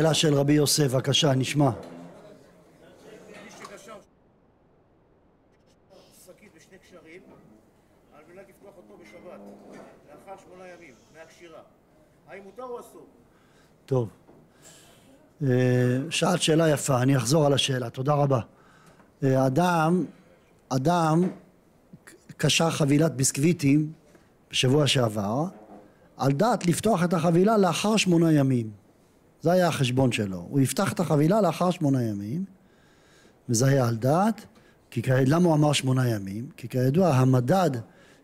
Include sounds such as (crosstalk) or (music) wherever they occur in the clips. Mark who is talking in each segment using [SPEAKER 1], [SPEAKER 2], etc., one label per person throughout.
[SPEAKER 1] שאלה של רבי יוסף, בבקשה, נשמע. טוב. אה, שאלת שאלה יפה, אני אחזור על השאלה, תודה רבה. אה, אדם, אדם קשר חבילת ביסקוויטים בשבוע שעבר, על דעת לפתוח את החבילה לאחר שמונה ימים. זה היה החשבון שלו. הוא יפתח את החבילה לאחר שמונה ימים, וזה היה על דעת, כי למה הוא אמר שמונה ימים? כי כידוע המדד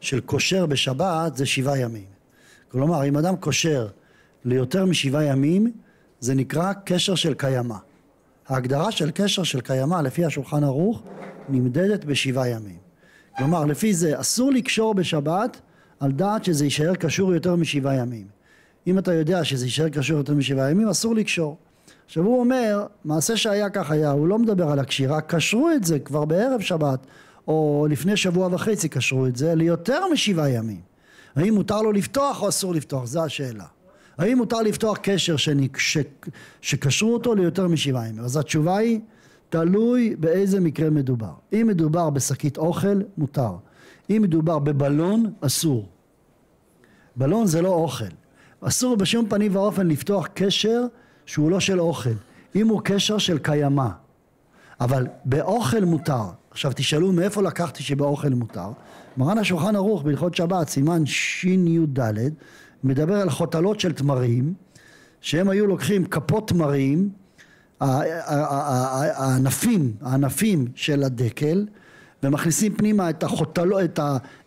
[SPEAKER 1] של כושר בשבת זה שבעה ימים. כלומר, אם אדם כושר ליותר משבעה ימים, זה נקרא קשר של קיימא. ההגדרה של קשר של קיימא לפי השולחן ערוך נמדדת בשבעה ימים. כלומר, לפי זה אסור לקשור בשבת על דעת שזה יישאר קשור יותר משבעה ימים. אם אתה יודע שזה יישאר קשור יותר משבעה ימים, אסור לקשור. עכשיו הוא אומר, מעשה שהיה כך היה, הוא לא מדבר על הקשירה, קשרו את זה כבר בערב שבת, או לפני שבוע וחצי קשרו את זה, ליותר משבעה ימים. האם מותר לו לפתוח או אסור לפתוח? זו השאלה. האם מותר לפתוח קשר שנק... ש... שקשרו אותו ליותר משבעה ימים? אז התשובה היא, תלוי באיזה מקרה מדובר. אם מדובר בשקית אוכל, מותר. אם מדובר בבלון, אסור. בלון זה לא אוכל. אסור בשום פנים ואופן לפתוח קשר שהוא לא של אוכל, אם הוא קשר של קיימא. אבל באוכל מותר. עכשיו תשאלו מאיפה לקחתי שבאוכל מותר? מרן השולחן ערוך בהלכות שבת, סימן שי"ד, מדבר על חותלות של תמרים, שהם היו לוקחים כפות תמרים, הענפים, הענפים של הדקל, ומכניסים פנימה את החותלות, את,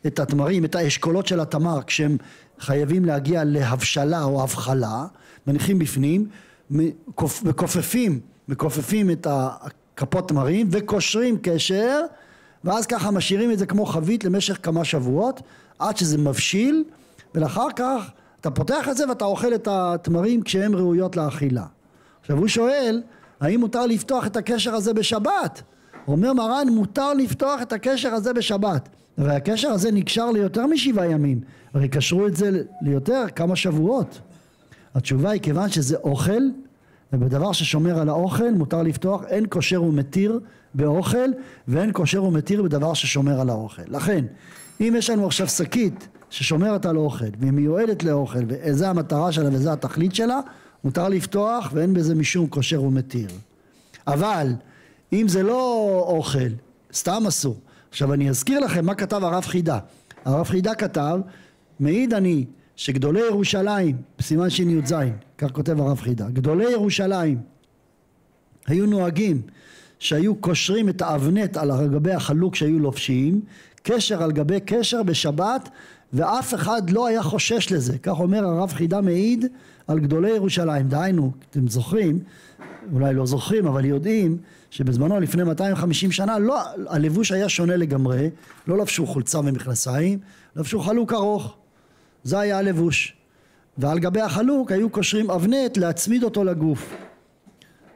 [SPEAKER 1] את התמרים, את האשכולות של התמר, כשהם חייבים להגיע להבשלה או הבחלה, מניחים בפנים, מכופפים, מכופפים את הכפות תמרים וקושרים קשר ואז ככה משאירים את זה כמו חבית למשך כמה שבועות עד שזה מבשיל ולאחר כך אתה פותח את זה ואתה אוכל את התמרים כשהן ראויות לאכילה. עכשיו הוא שואל האם מותר לפתוח את הקשר הזה בשבת? אומר מרן מותר לפתוח את הקשר הזה בשבת. הרי הקשר הזה נקשר ליותר משבעה ימים. הרי קשרו את זה ליותר כמה שבועות. התשובה היא כיוון שזה אוכל ובדבר ששומר על האוכל מותר לפתוח אין כושר ומתיר באוכל ואין כושר ומתיר בדבר ששומר על האוכל. לכן אם יש לנו עכשיו שקית ששומרת על אוכל והיא מיועדת לאוכל וזו המטרה שלה וזו התכלית שלה מותר לפתוח ואין בזה משום כושר ומתיר. אבל אם זה לא אוכל סתם אסור עכשיו אני אזכיר לכם מה כתב הרב חידה. הרב חידה כתב מעיד אני שגדולי ירושלים בסימן שי"ז כך כותב הרב חידה גדולי ירושלים היו נוהגים שהיו קושרים את האבנט על גבי החלוק שהיו לובשים קשר על גבי קשר בשבת ואף אחד לא היה חושש לזה כך אומר הרב חידה מעיד על גדולי ירושלים דהיינו אתם זוכרים אולי לא זוכרים אבל יודעים שבזמנו לפני 250 שנה לא, הלבוש היה שונה לגמרי. לא לבשו חולצה ומכנסיים לבשו חלוק ארוך. זה היה הלבוש. ועל גבי החלוק היו קושרים אבנט להצמיד אותו לגוף.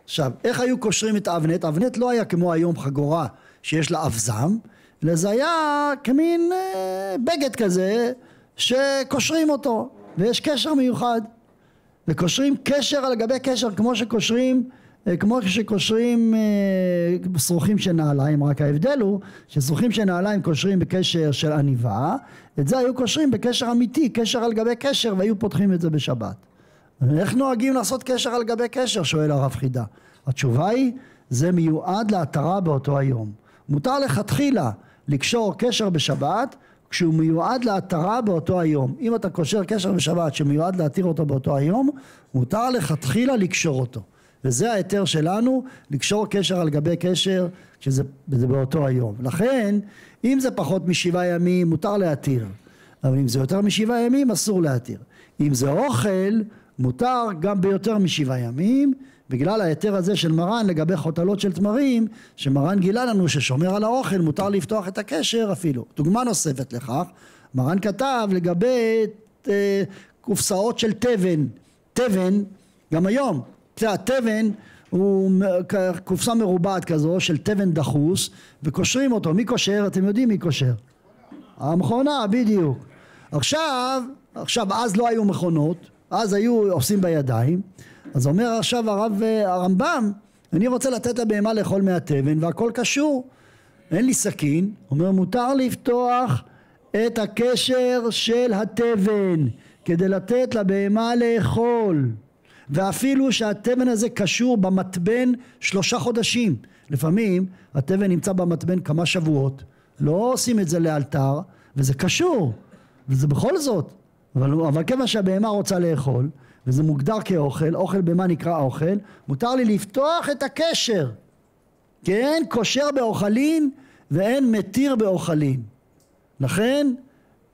[SPEAKER 1] עכשיו איך היו קושרים את האבנט? אבנט לא היה כמו היום חגורה שיש לה אבזם אלא זה היה כמין אה, בגד כזה שקושרים אותו ויש קשר מיוחד וקושרים קשר על גבי קשר כמו שקושרים אה, כמו שקושרים אה, שרוכים של נעליים. רק ההבדל הוא ששרוכים של נעליים קושרים בקשר של עניבה את זה היו קושרים בקשר אמיתי קשר על גבי קשר והיו פותחים את זה בשבת. איך נוהגים לעשות קשר על גבי קשר? שואל הרב חידה. התשובה היא זה מיועד להתרה באותו היום. מותר לכתחילה לקשור קשר בשבת כשהוא מיועד להתרה באותו היום. אם אתה קושר קשר בשבת שמיועד להתיר אותו באותו היום מותר לכתחילה לקשור אותו. וזה ההיתר שלנו לקשור קשר על גבי קשר שזה באותו היום. לכן אם זה פחות משבעה ימים מותר להתיר. אבל אם זה יותר משבעה ימים אסור להתיר. אם זה אוכל מותר גם ביותר משבעה ימים בגלל ההיתר הזה של מרן לגבי חותלות של תמרים שמרן גילה לנו ששומר על האוכל מותר לפתוח את הקשר אפילו. דוגמה נוספת לכך מרן כתב לגבי אה, קופסאות של תבן. תבן גם היום התבן הוא קופסה מרובעת כזו של תבן דחוס וקושרים אותו. מי קושר? אתם יודעים מי קושר. המכונה בדיוק. עכשיו עכשיו אז לא היו מכונות אז היו עושים בידיים אז אומר עכשיו הרב אה, הרמב"ם, אני רוצה לתת לבהמה לאכול מהתבן והכל קשור. אין לי סכין, אומר מותר לפתוח את הקשר של התבן כדי לתת לבהמה לאכול ואפילו שהתבן הזה קשור במתבן שלושה חודשים. לפעמים התבן נמצא במתבן כמה שבועות לא עושים את זה לאלתר וזה קשור וזה בכל זאת. אבל, אבל כיוון שהבהמה רוצה לאכול וזה מוגדר כאוכל, אוכל במה נקרא אוכל, מותר לי לפתוח את הקשר. כי אין כושר באוכלין ואין מתיר באוכלין. לכן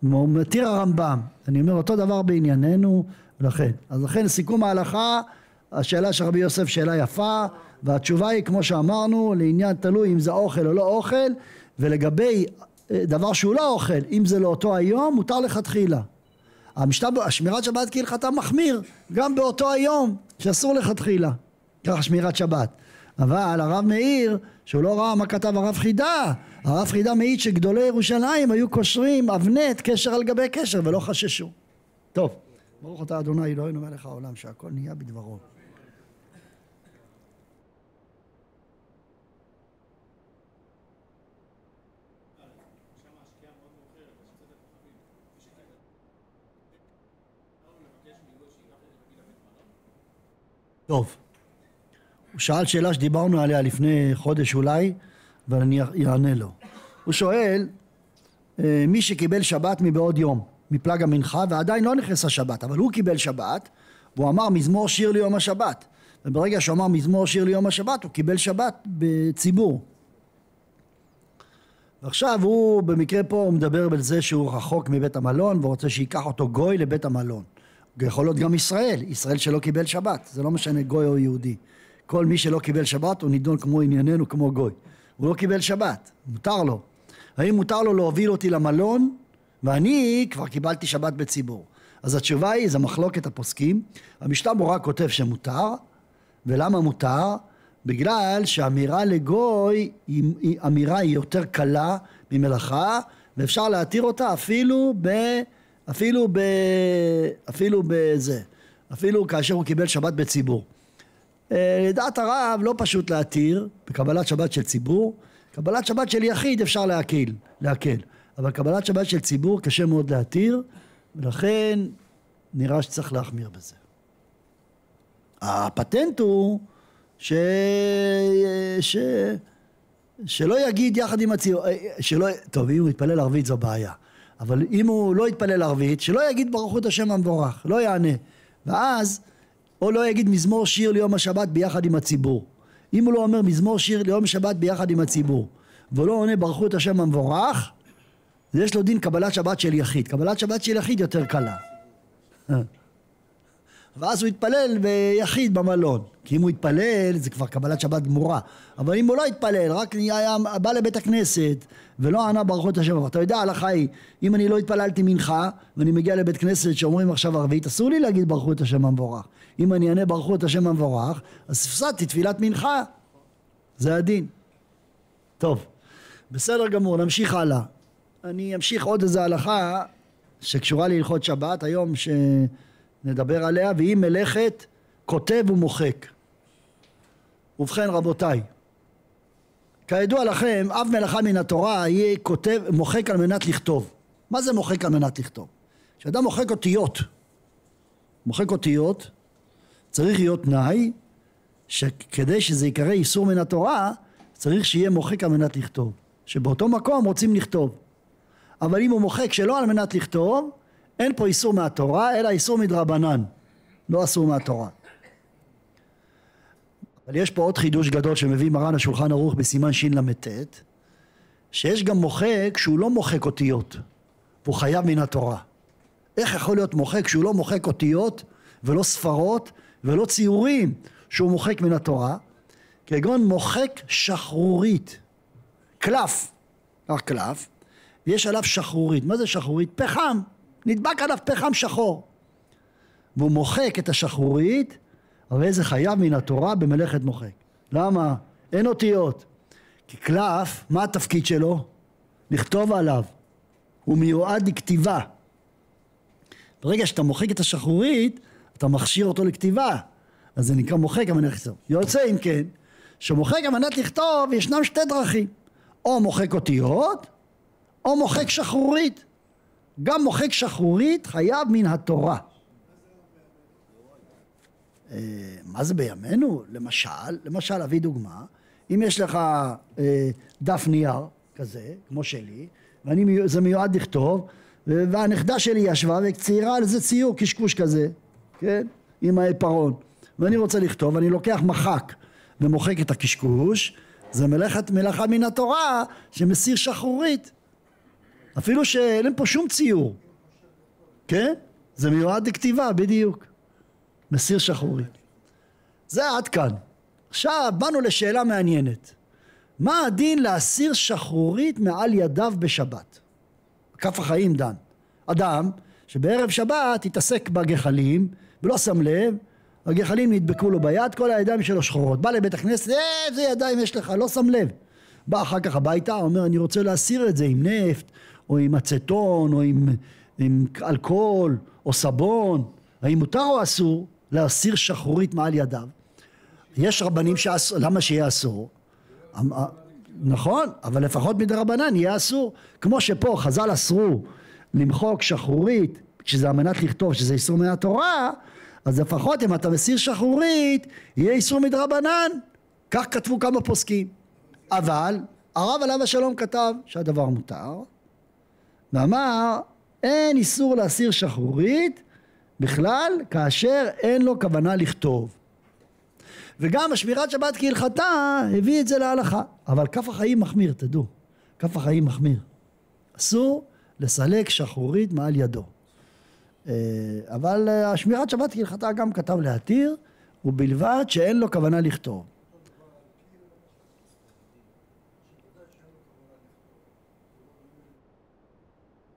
[SPEAKER 1] מתיר הרמב"ם. אני אומר אותו דבר בענייננו לכן אז לכן סיכום ההלכה השאלה של רבי יוסף שאלה יפה והתשובה היא כמו שאמרנו לעניין תלוי אם זה אוכל או לא אוכל ולגבי אה, דבר שהוא לא אוכל אם זה לאותו היום מותר לכתחילה השמירת שבת כהלכתה מחמיר גם באותו היום שאסור לכתחילה. ככה שמירת שבת. אבל הרב מאיר שהוא לא ראה מה כתב הרב חידה הרב חידה מעיד שגדולי ירושלים היו קושרים אבנת קשר על גבי קשר ולא חששו. טוב ברוך אתה אדוני אלוהינו מלך העולם שהכל נהיה בדברו טוב, הוא שאל שאלה שדיברנו עליה לפני חודש אולי, אבל אני אענה לו. הוא שואל, אה, מי שקיבל שבת מבעוד יום, מפלג המנחה, ועדיין לא נכנס השבת, אבל הוא קיבל שבת, והוא אמר מזמור שיר ליום השבת. וברגע שהוא אמר מזמור שיר ליום השבת, הוא קיבל שבת בציבור. ועכשיו הוא, במקרה פה הוא מדבר על זה שהוא רחוק מבית המלון ורוצה שייקח אותו גוי לבית המלון. יכול להיות גם ישראל, ישראל שלא קיבל שבת, זה לא משנה גוי או יהודי. כל מי שלא קיבל שבת הוא נידון כמו ענייננו כמו גוי. הוא לא קיבל שבת, מותר לו. האם מותר לו להוביל אותי למלון ואני כבר קיבלתי שבת בציבור. אז התשובה היא, זה מחלוקת הפוסקים. המשנה ברורה כותב שמותר, ולמה מותר? בגלל שאמירה לגוי היא, היא אמירה היא יותר קלה ממלאכה ואפשר להתיר אותה אפילו ב... אפילו ב... אפילו בזה, אפילו כאשר הוא קיבל שבת בציבור. אה, לדעת הרב לא פשוט להתיר בקבלת שבת של ציבור, קבלת שבת של יחיד אפשר להקל, להקל, אבל קבלת שבת של ציבור קשה מאוד להתיר, ולכן נראה שצריך להחמיר בזה. הפטנט הוא ש... ש... שלא יגיד יחד עם הציבור, אה, שלא... טוב, אם הוא יתפלל ערבית זו בעיה. אבל אם הוא לא יתפלל ערבית, שלא יגיד ברכו את השם המבורך, לא יענה. ואז, או לא יגיד מזמור שיר ליום השבת ביחד עם הציבור. אם הוא לא אומר מזמור שיר ליום השבת ביחד עם הציבור, ולא עונה ברכו את השם המבורך, יש לו דין קבלת שבת של יחיד. קבלת שבת של יחיד יותר קלה. ואז הוא יתפלל ביחיד במלון. כי אם הוא יתפלל זה כבר קבלת שבת גמורה. אבל אם הוא לא יתפלל, רק היה, בא לבית הכנסת ולא ענה ברכות השם. אתה יודע ההלכה היא, אם אני לא התפללתי מנחה ואני מגיע לבית כנסת שאומרים עכשיו ערבית, אסור לי להגיד ברכו את השם המבורך. אם אני אענה ברכו את השם המבורך, אז הפסדתי תפילת מנחה. זה הדין. טוב, בסדר גמור, נמשיך הלאה. אני אמשיך עוד איזה הלכה שקשורה להלכות שבת, היום ש... נדבר עליה, והיא מלאכת כותב ומוחק. ובכן רבותיי, כידוע לכם, אב מלאכה מן התורה יהיה כותב, מוחק על מנת לכתוב. מה זה מוחק על מנת לכתוב? כשאדם מוחק אותיות, מוחק אותיות, צריך להיות תנאי שכדי שזה ייקרא איסור מן התורה, צריך שיהיה מוחק על מנת לכתוב. שבאותו מקום רוצים לכתוב. אבל אם הוא מוחק שלא על מנת לכתוב, אין פה איסור מהתורה אלא איסור מדרבנן. לא אסור מהתורה. אבל יש פה עוד חידוש גדול שמביא מרן השולחן ערוך בסימן של"ט שיש גם מוחק שהוא לא מוחק אותיות והוא חייב מן התורה. איך יכול להיות מוחק שהוא לא מוחק אותיות ולא ספרות ולא ציורים שהוא מוחק מן התורה? כגון מוחק שחרורית. קלף. כך קלף. ויש עליו שחרורית. מה זה שחרורית? פחם נדבק עליו פחם שחור והוא מוחק את השחרורית הרי זה חייב מן התורה במלאכת מוחק למה? אין אותיות כי קלף מה התפקיד שלו? לכתוב עליו הוא מיועד לכתיבה ברגע שאתה מוחק את השחרורית אתה מכשיר אותו לכתיבה אז זה נקרא מוחק על מנת לכתוב. יוצא אם כן, שמוחק על מנת לכתוב ישנם שתי דרכים, או מוחק אותיות, או מוחק שחרורית. גם מוחק שחרורית חייב מן התורה. אה, מה זה בימינו? למשל, למשל, אביא דוגמה, אם יש לך אה, דף נייר כזה, כמו שלי, וזה מיועד לכתוב, והנכדה שלי ישבה וציירה על זה ציור קשקוש כזה, כן? עם העיפרון. ואני רוצה לכתוב, אני לוקח מחק ומוחק את הקשקוש, זה מלאכת מלאכה מן התורה שמסיר שחרורית. אפילו שאין פה שום ציור, כן? זה מיועד לכתיבה, בדיוק. מסיר שחרורית. זה עד כאן. עכשיו באנו לשאלה מעניינת. מה הדין להסיר שחרורית מעל ידיו בשבת? כף החיים דן. אדם שבערב שבת התעסק בגחלים ולא שם לב, הגחלים נדבקו לו ביד, כל הידיים שלו שחורות. בא לבית הכנסת, איזה ידיים יש לך, לא שם לב. בא אחר כך הביתה, אומר אני רוצה להסיר את זה עם נפט, או עם אצטון, או עם, עם אלכוהול, או סבון. האם מותר או אסור להסיר שחרורית מעל ידיו? יש רבנים שאסור, למה שיהיה אסור? אמ, אה, נכון, אבל לפחות מדי רבנן יהיה אסור. כמו שפה חז"ל אסרו למחוק שחרורית, שזה על מנת לכתוב שזה איסור מהתורה, אז לפחות אם אתה מסיר שחרורית, יהיה איסור מדרבנן. כך כתבו כמה פוסקים. אבל הרב עליו השלום כתב שהדבר מותר, ואמר אין איסור להסיר שחרורית בכלל כאשר אין לו כוונה לכתוב. וגם השמירת שבת כהלכתה הביא את זה להלכה. אבל כף החיים מחמיר, תדעו. כף החיים מחמיר. אסור לסלק שחרורית מעל ידו. אה, אבל אה, השמירת שבת כהלכתה גם כתב להתיר, ובלבד שאין לו כוונה לכתוב.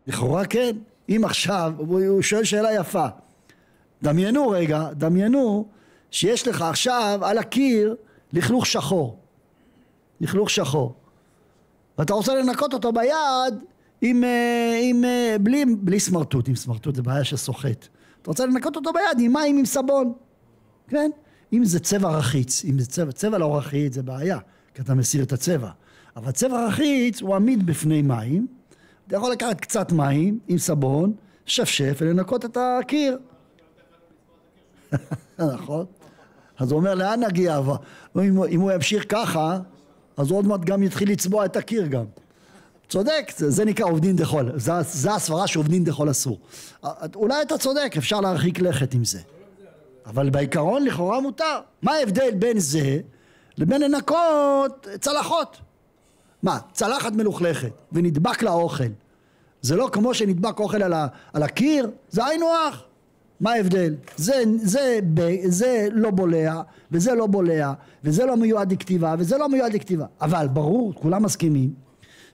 [SPEAKER 1] לכאורה כן, אם עכשיו, הוא שואל שאלה יפה, דמיינו רגע, דמיינו שיש לך עכשיו על הקיר לכלוך שחור, לכלוך שחור, ואתה רוצה לנקות אותו ביד עם, אה, עם, אה, בלי, בלי סמרטוט, עם סמרטוט זה בעיה שסוחט, אתה רוצה לנקות אותו ביד עם מים עם סבון, כן? אם זה צבע רחיץ, אם זה צבע, צבע לא רחיץ זה בעיה, כי אתה מסיר את הצבע, אבל צבע רחיץ הוא עמיד בפני מים, אתה יכול לקחת קצת מים עם סבון, שפשף ולנקות את הקיר. (laughs) נכון. אז הוא אומר לאן נגיע? אם, אם הוא ימשיך ככה, אז עוד מעט גם יתחיל לצבוע את הקיר גם. צודק, זה, זה נקרא עובדין דחול, זה הסברה שעובדין דחול אסור. אולי אתה צודק, אפשר להרחיק לכת עם זה. אבל בעיקרון לכאורה מותר. מה ההבדל בין זה לבין לנקות צלחות? מה, צלחת מלוכלכת ונדבק לה אוכל. זה לא כמו שנדבק אוכל על, ה, על הקיר, זה היינו הך. מה ההבדל? זה, זה, זה, לא בולע, וזה לא בולע, וזה לא מיועד לכתיבה, וזה לא מיועד לכתיבה. אבל ברור, כולם מסכימים,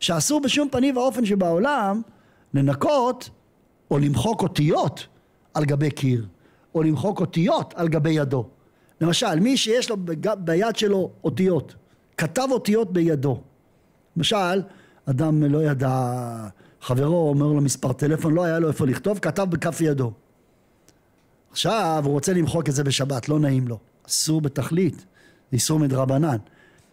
[SPEAKER 1] שאסור בשום פנים ואופן שבעולם לנקות או למחוק אותיות על גבי קיר, או למחוק אותיות על גבי ידו. למשל, מי שיש לו ביד שלו אותיות, כתב אותיות בידו. למשל, אדם לא ידע, חברו אומר לו מספר טלפון, לא היה לו איפה לכתוב, כתב בכף ידו. עכשיו הוא רוצה למחוק את זה בשבת, לא נעים לו. אסור בתכלית, איסור מדרבנן.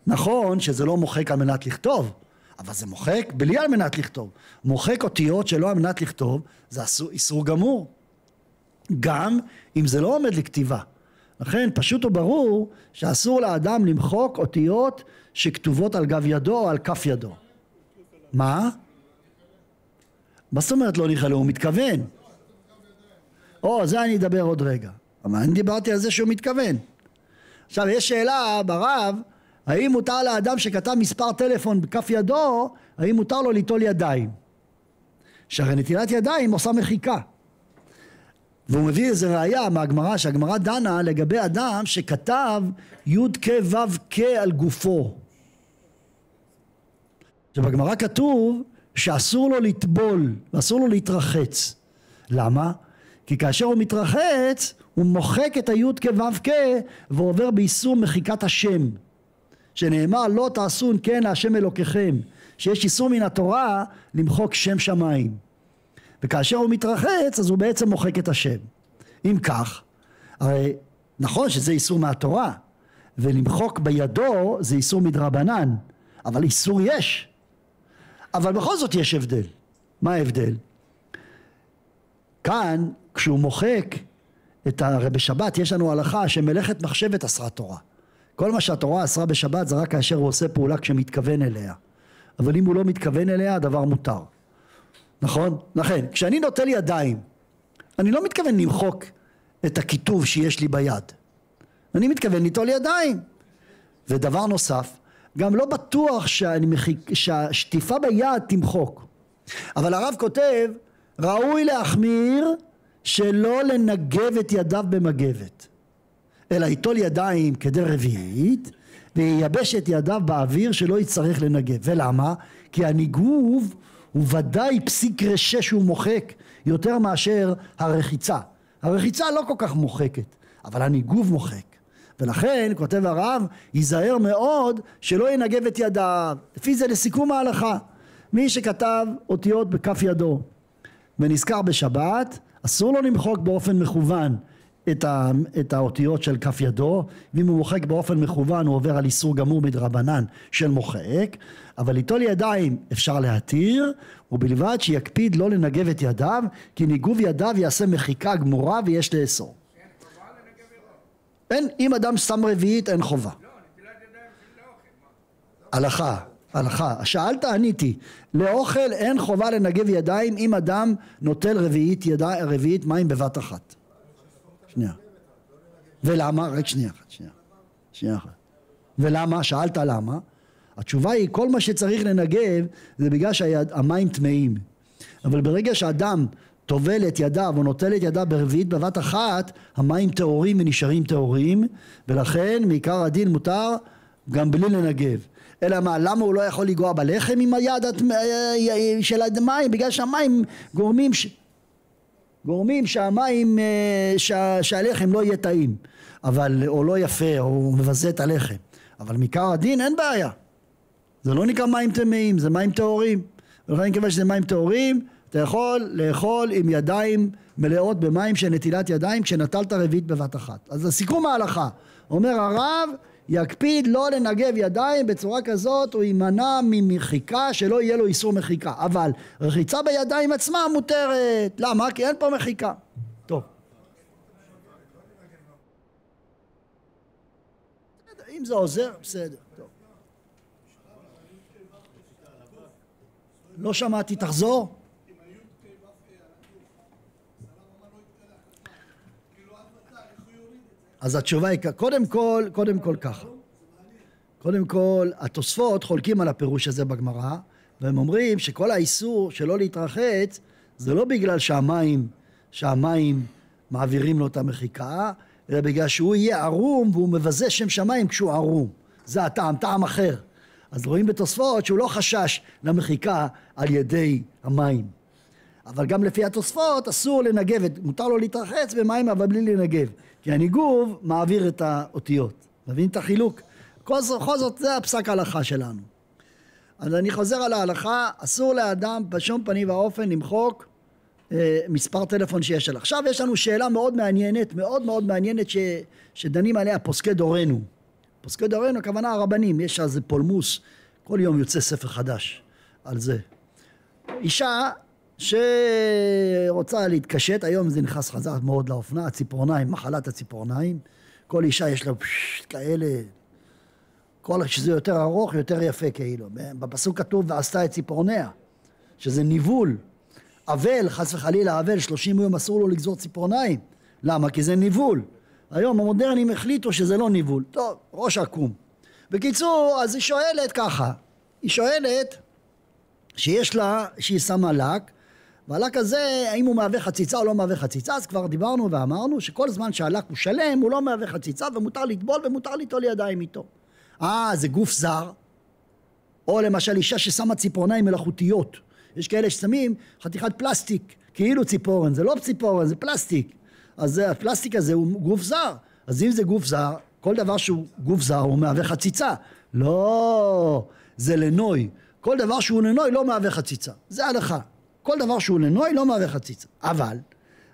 [SPEAKER 1] נכון שזה לא מוחק על מנת לכתוב, אבל זה מוחק בלי על מנת לכתוב. מוחק אותיות שלא על מנת לכתוב, זה איסור גמור. גם אם זה לא עומד לכתיבה. לכן פשוט וברור שאסור לאדם למחוק אותיות שכתובות על גב ידו או על כף ידו. מה? מה זאת אומרת לא נכללו? הוא מתכוון. או, זה אני אדבר עוד רגע. אבל אני דיברתי על זה שהוא מתכוון. עכשיו, יש שאלה ברב, האם מותר לאדם שכתב מספר טלפון בכף ידו, האם מותר לו ליטול ידיים? שהרי נטילת ידיים עושה מחיקה. והוא מביא איזה ראייה מהגמרא, שהגמרא דנה לגבי אדם שכתב י"ק ו"ק על גופו. שבגמרא כתוב שאסור לו לטבול ואסור לו להתרחץ. למה? כי כאשר הוא מתרחץ הוא מוחק את הי"ק ו"ק ועובר באיסור מחיקת השם שנאמר לא תעשון כן להשם אלוקיכם שיש איסור מן התורה למחוק שם שמיים וכאשר הוא מתרחץ אז הוא בעצם מוחק את השם אם כך הרי נכון שזה איסור מהתורה, ולמחוק בידו זה איסור מדרבנן, אבל איסור יש. אבל בכל זאת יש הבדל. מה ההבדל? כאן, כשהוא מוחק את ה... הרי בשבת יש לנו הלכה שמלאכת מחשבת אסרה תורה. כל מה שהתורה אסרה בשבת זה רק כאשר הוא עושה פעולה כשמתכוון אליה. אבל אם הוא לא מתכוון אליה, הדבר מותר. נכון? לכן, כשאני נוטל ידיים, אני לא מתכוון למחוק את הכיתוב שיש לי ביד. אני מתכוון ליטול ידיים. ודבר נוסף, גם לא בטוח מחיק, שהשטיפה ביד תמחוק. אבל הרב כותב, ראוי להחמיר שלא לנגב את ידיו במגבת, אלא ייטול ידיים כדי רביעית, וייבש את ידיו באוויר שלא יצטרך לנגב. ולמה? כי הניגוב הוא ודאי פסיק רשע שהוא מוחק יותר מאשר הרחיצה. הרחיצה לא כל כך מוחקת, אבל הניגוב מוחק. ולכן, כותב הרב, ייזהר מאוד שלא ינגב את ידיו. לפי זה לסיכום ההלכה, מי שכתב אותיות בכף ידו ונזכר בשבת, אסור לו למחוק באופן מכוון את, ה, את האותיות של כף ידו, ואם הוא מוחק באופן מכוון הוא עובר על איסור גמור מדרבנן של מוחק, אבל ליטול ידיים אפשר להתיר, ובלבד שיקפיד לא לנגב את ידיו, כי ניגוב ידיו יעשה מחיקה גמורה ויש לאסור. אין, אם אדם שם רביעית אין חובה. הלכה, הלכה. שאלת עניתי. לאוכל אין חובה לנגב ידיים אם אדם נוטל רביעית, ידע, רביעית מים בבת אחת. שנייה. ולמה? רק שנייה אחת, שנייה. שנייה אחת. ולמה? שאלת למה? התשובה היא כל מה שצריך לנגב זה בגלל שהמים טמאים. אבל ברגע שאדם טובל את ידיו או נוטל את ידיו ברביעית בבת אחת, המים טהורים ונשארים טהורים, ולכן מעיקר הדין מותר גם בלי לנגב. אלא מה, למה הוא לא יכול לגוע בלחם עם היד של המים? בגלל שהמים גורמים, ש... גורמים שהמים, אה, שה... שהלחם לא יהיה טעים, אבל, או לא יפה, או מבזה את הלחם. אבל מעיקר הדין אין בעיה. זה לא נקרא מים טמאים, זה מים טהורים. ולכן כיוון שזה מים טהורים, אתה יכול לאכול עם ידיים מלאות במים של נטילת ידיים כשנטלת רביעית בבת אחת. אז לסיכום ההלכה, אומר הרב, יקפיד לא לנגב ידיים בצורה כזאת, הוא יימנע ממחיקה, שלא יהיה לו איסור מחיקה. אבל רחיצה בידיים עצמה מותרת. למה? כי אין פה מחיקה. טוב. אם זה עוזר, בסדר. טוב. לא שמעתי, תחזור. אז התשובה היא, קודם כל, קודם כל ככה. קודם כל, התוספות חולקים על הפירוש הזה בגמרא, והם אומרים שכל האיסור שלא להתרחץ, זה לא בגלל שהמים, שהמים מעבירים לו את המחיקה, אלא בגלל שהוא יהיה ערום והוא מבזה שם שמיים כשהוא ערום. זה הטעם, טעם אחר. אז רואים בתוספות שהוא לא חשש למחיקה על ידי המים. אבל גם לפי התוספות אסור לנגב, מותר לו להתרחץ במים אבל בלי לנגב. כי הניגוב מעביר את האותיות. מבין את החילוק? בכל זאת זה הפסק ההלכה שלנו. אז אני חוזר על ההלכה, אסור לאדם בשום פנים ואופן למחוק אה, מספר טלפון שיש עליו. עכשיו יש לנו שאלה מאוד מעניינת, מאוד מאוד מעניינת ש, שדנים עליה פוסקי דורנו. פוסקי דורנו, הכוונה הרבנים, יש אז פולמוס, כל יום יוצא ספר חדש על זה. אישה שרוצה להתקשט, היום זה נכנס חזק מאוד לאופנה, הציפורניים, מחלת הציפורניים, כל אישה יש לה פשט כאלה, כל שזה יותר ארוך יותר יפה כאילו, בפסוק כתוב ועשתה את ציפורניה, שזה ניבול, אבל, חס וחלילה אבל, שלושים יום אסור לו לגזור ציפורניים, למה? כי זה ניבול, היום המודרנים החליטו שזה לא ניבול, טוב, ראש עקום. בקיצור, אז היא שואלת ככה, היא שואלת שיש לה, שהיא שמה לק, והלק הזה, האם הוא מהווה חציצה או לא מהווה חציצה, אז כבר דיברנו ואמרנו שכל זמן שהלק הוא שלם, הוא לא מהווה חציצה ומותר לטבול ומותר ליטול ידיים איתו. אה, זה גוף זר, או למשל אישה ששמה ציפורניים מלאכותיות. יש כאלה ששמים חתיכת פלסטיק, כאילו ציפורן, זה לא ציפורן, זה פלסטיק. אז הפלסטיק הזה הוא גוף זר. אז אם זה גוף זר, כל דבר שהוא גוף זר הוא מהווה חציצה. לא, זה לנוי. כל דבר שהוא לנוי לא מהווה חציצה. זה הלכה. כל דבר שהוא לנוי לא מהווה חציצה. אבל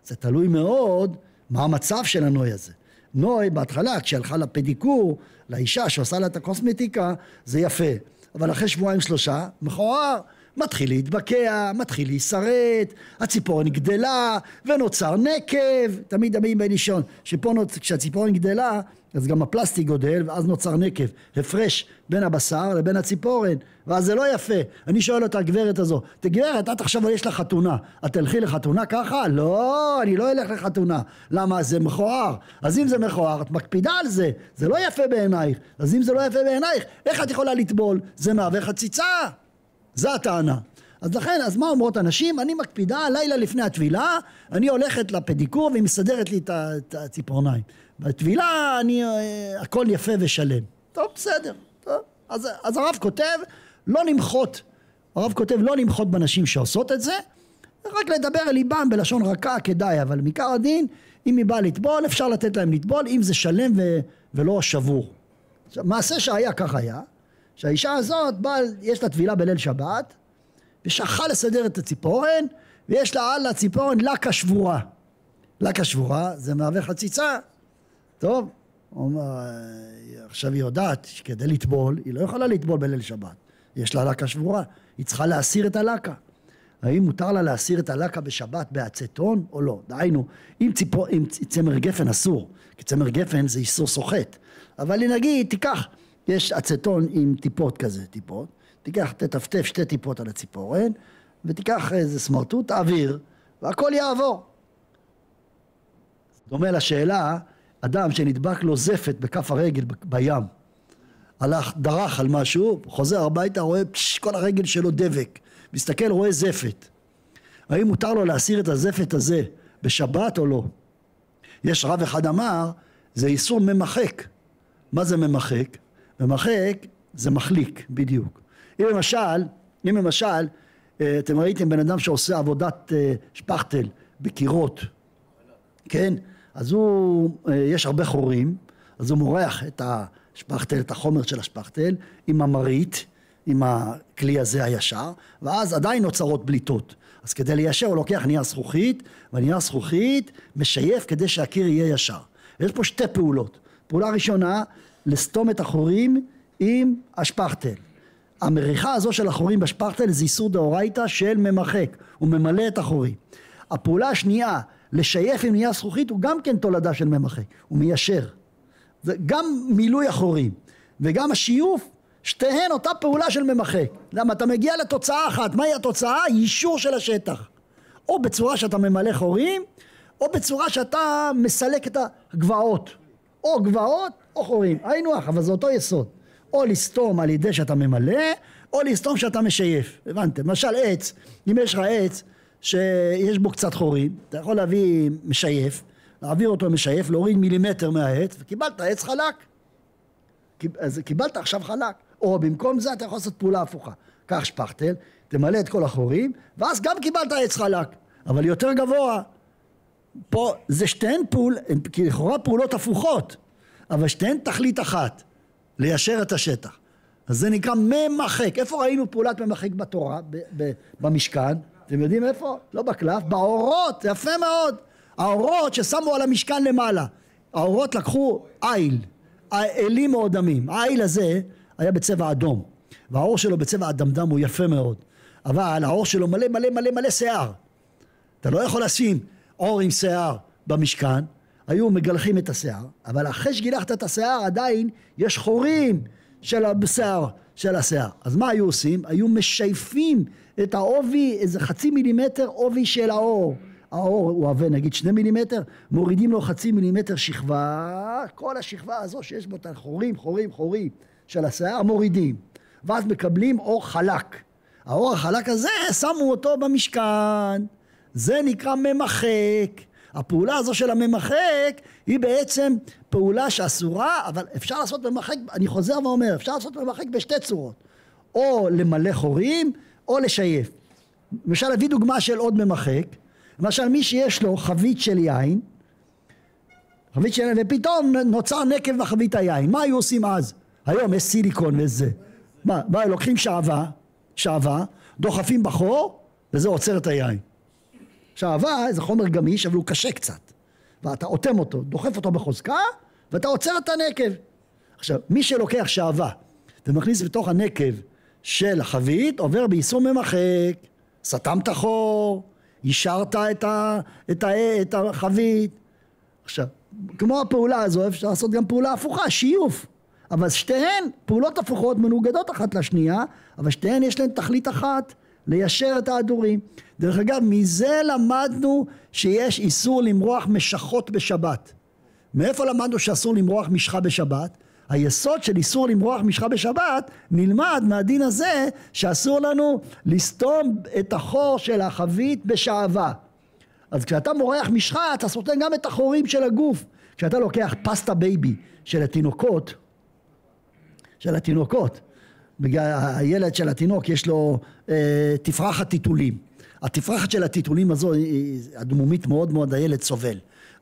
[SPEAKER 1] זה תלוי מאוד מה המצב של הנוי הזה. נוי בהתחלה כשהלכה לפדיקור, לאישה שעושה לה את הקוסמטיקה, זה יפה. אבל אחרי שבועיים שלושה, מכוער. מתחיל להתבקע, מתחיל להישרט, הציפורן גדלה ונוצר נקב, תמיד תמיד בלישון, שפה נוצ... כשהציפורן גדלה אז גם הפלסטיק גודל ואז נוצר נקב, הפרש בין הבשר לבין הציפורן ואז זה לא יפה. אני שואל אותה הגברת הזו, תגברת את עכשיו יש לך חתונה, את תלכי לחתונה ככה? לא, אני לא אלך לחתונה. למה? זה מכוער. אז אם זה מכוער את מקפידה על זה, זה לא יפה בעינייך. אז אם זה לא יפה בעינייך, איך את יכולה לטבול? זה מהווה חציצה. זה הטענה. אז לכן, אז מה אומרות הנשים? אני מקפידה לילה לפני הטבילה, אני הולכת לפדיקור והיא מסדרת לי את הציפורניים. בטבילה אני, אה, הכל יפה ושלם. טוב, בסדר. טוב. אז, אז הרב כותב לא למחות, הרב כותב לא למחות בנשים שעושות את זה, רק לדבר אל ליבם בלשון רכה כדאי, אבל מעיקר הדין, אם היא באה לטבול, אפשר לתת להם לטבול, אם זה שלם ו, ולא שבור. מעשה שהיה כך היה, שהאישה הזאת באה, יש לה טבילה בליל שבת, ושכחה לסדר את הציפורן, ויש לה על הציפורן לקה שבורה. לקה שבורה זה מהווה חציצה. טוב, עכשיו היא יודעת שכדי לטבול, היא לא יכולה לטבול בליל שבת. יש לה לקה שבורה, היא צריכה להסיר את הלקה. האם מותר לה להסיר את הלקה בשבת באצטון או לא? דהיינו, אם, ציפור, אם צמר גפן אסור, כי צמר גפן זה איסור סוחט. אבל נגיד, תיקח יש אצטון עם טיפות כזה, טיפות, תיקח, תטפטף שתי טיפות על הציפורן, ותיקח איזה סמרטוט, תעביר, והכל יעבור. דומה לשאלה, אדם שנדבק לו זפת בכף הרגל בים, הלך, דרך על משהו, חוזר הביתה, רואה פש, כל הרגל שלו דבק, מסתכל, רואה זפת. האם מותר לו להסיר את הזפת הזה בשבת או לא? יש רב אחד אמר, זה איסור ממחק. מה זה ממחק? ומחק זה מחליק בדיוק. אם למשל, אם למשל אה, אתם ראיתם בן אדם שעושה עבודת אה, שפכטל בקירות, כן? אז הוא, אה, יש הרבה חורים, אז הוא מורח את השפכטל, את החומר של השפכטל עם המרית, עם הכלי הזה הישר, ואז עדיין נוצרות בליטות. אז כדי ליישר הוא לוקח נייר זכוכית, והנייר זכוכית משייף כדי שהקיר יהיה ישר. יש פה שתי פעולות. פעולה ראשונה, לסתום את החורים עם השפכטל. המריחה הזו של החורים בשפכטל זה איסור דאורייתא של ממחק, הוא ממלא את החורים. הפעולה השנייה, לשייף עם נייר זכוכית, הוא גם כן תולדה של ממחק, הוא מיישר. זה גם מילוי החורים וגם השיוף, שתיהן אותה פעולה של ממחק. למה? אתה מגיע לתוצאה אחת, מהי התוצאה? יישור של השטח. או בצורה שאתה ממלא חורים, או בצורה שאתה מסלק את הגבעות. או גבעות או חורים, היינו הך, אבל זה אותו יסוד. או לסתום על ידי שאתה ממלא, או לסתום שאתה משייף. הבנתם? למשל עץ, אם יש לך עץ שיש בו קצת חורים, אתה יכול להביא משייף, להעביר אותו משייף, להוריד מילימטר מהעץ, וקיבלת עץ חלק. אז קיבלת עכשיו חלק. או במקום זה אתה יכול לעשות פעולה הפוכה. קח שפכטל, תמלא את כל החורים, ואז גם קיבלת עץ חלק, אבל יותר גבוה. פה זה שתיהן פעול, כי לכאורה פעולות הפוכות, אבל שתיהן תכלית אחת, ליישר את השטח. אז זה נקרא ממחק. איפה ראינו פעולת ממחק בתורה, ב- ב- במשכן? אתם יודעים איפה? לא בקלף, באורות, יפה מאוד. האורות ששמו על המשכן למעלה. האורות לקחו איל, אלים מאוד דמים. האיל הזה היה בצבע אדום, והאור שלו בצבע אדמדם הוא יפה מאוד. אבל האור שלו מלא מלא מלא מלא שיער. אתה לא יכול לשים אור עם שיער במשכן, היו מגלחים את השיער, אבל אחרי שגילחת את השיער עדיין יש חורים של השיער, של השיער. אז מה היו עושים? היו משייפים את העובי, איזה חצי מילימטר עובי של האור. האור הוא עבה נגיד שני מילימטר, מורידים לו חצי מילימטר שכבה, כל השכבה הזו שיש בו את החורים, חורים, חורים של השיער, מורידים. ואז מקבלים אור חלק. האור החלק הזה, שמו אותו במשכן. זה נקרא ממחק. הפעולה הזו של הממחק היא בעצם פעולה שאסורה, אבל אפשר לעשות ממחק, אני חוזר ואומר, אפשר לעשות ממחק בשתי צורות. או למלא חורים, או לשייף. למשל, אביא דוגמה של עוד ממחק. למשל, מי שיש לו חבית של יין, חבית של יין, ופתאום נוצר נקב בחבית היין, מה היו עושים אז? היום יש סיליקון וזה. מה, מה, לוקחים שעווה, שעווה, דוחפים בחור, וזה עוצר את היין. שעווה זה חומר גמיש, אבל הוא קשה קצת. ואתה אוטם אותו, דוחף אותו בחוזקה, ואתה עוצר את הנקב. עכשיו, מי שלוקח שעווה ומכניס בתוך הנקב של החבית, עובר באיסור ממחק. סתמת חור, יישרת את, ה, את, ה, את החבית. עכשיו, כמו הפעולה הזו, אפשר לעשות גם פעולה הפוכה, שיוף. אבל שתיהן פעולות הפוכות מנוגדות אחת לשנייה, אבל שתיהן יש להן תכלית אחת, ליישר את ההדורים. דרך אגב, מזה למדנו שיש איסור למרוח משכות בשבת. מאיפה למדנו שאסור למרוח משחה בשבת? היסוד של איסור למרוח משחה בשבת נלמד מהדין הזה שאסור לנו לסתום את החור של החבית בשעווה. אז כשאתה מורח משחה אתה סותם גם את החורים של הגוף. כשאתה לוקח פסטה בייבי של התינוקות, של התינוקות, בגלל הילד של התינוק יש לו אה, תפרחת טיטולים. התפרחת של הטיטולים הזו היא אדמומית מאוד מאוד הילד סובל.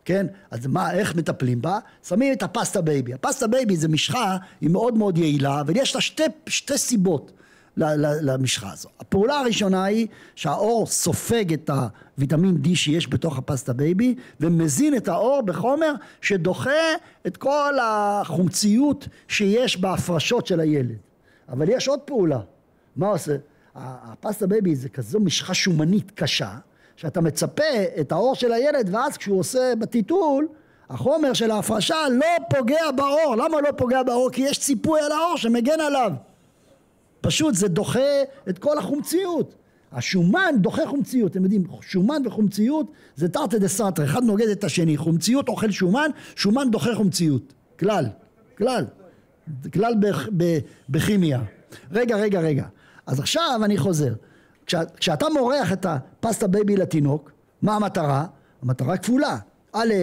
[SPEAKER 1] כן? אז מה, איך מטפלים בה? שמים את הפסטה בייבי. הפסטה בייבי זה משחה, היא מאוד מאוד יעילה, אבל יש לה שתי, שתי סיבות למשחה הזו. הפעולה הראשונה היא שהעור סופג את הוויטמין D שיש בתוך הפסטה בייבי ומזין את העור בחומר שדוחה את כל החומציות שיש בהפרשות של הילד. אבל יש עוד פעולה. מה עושה? הפסטה בייבי זה כזו משחה שומנית קשה שאתה מצפה את העור של הילד ואז כשהוא עושה בטיטול החומר של ההפרשה לא פוגע בעור. למה לא פוגע בעור? כי יש ציפוי על העור שמגן עליו. פשוט זה דוחה את כל החומציות. השומן דוחה חומציות, אתם יודעים, שומן וחומציות זה תרתי דה סתרי, אחד נוגד את השני, חומציות אוכל שומן, שומן דוחה חומציות, כלל, כלל, כלל בכימיה. רגע, רגע, רגע, אז עכשיו אני חוזר, כשה, כשאתה מורח את הפסטה בייבי לתינוק, מה המטרה? המטרה כפולה. א',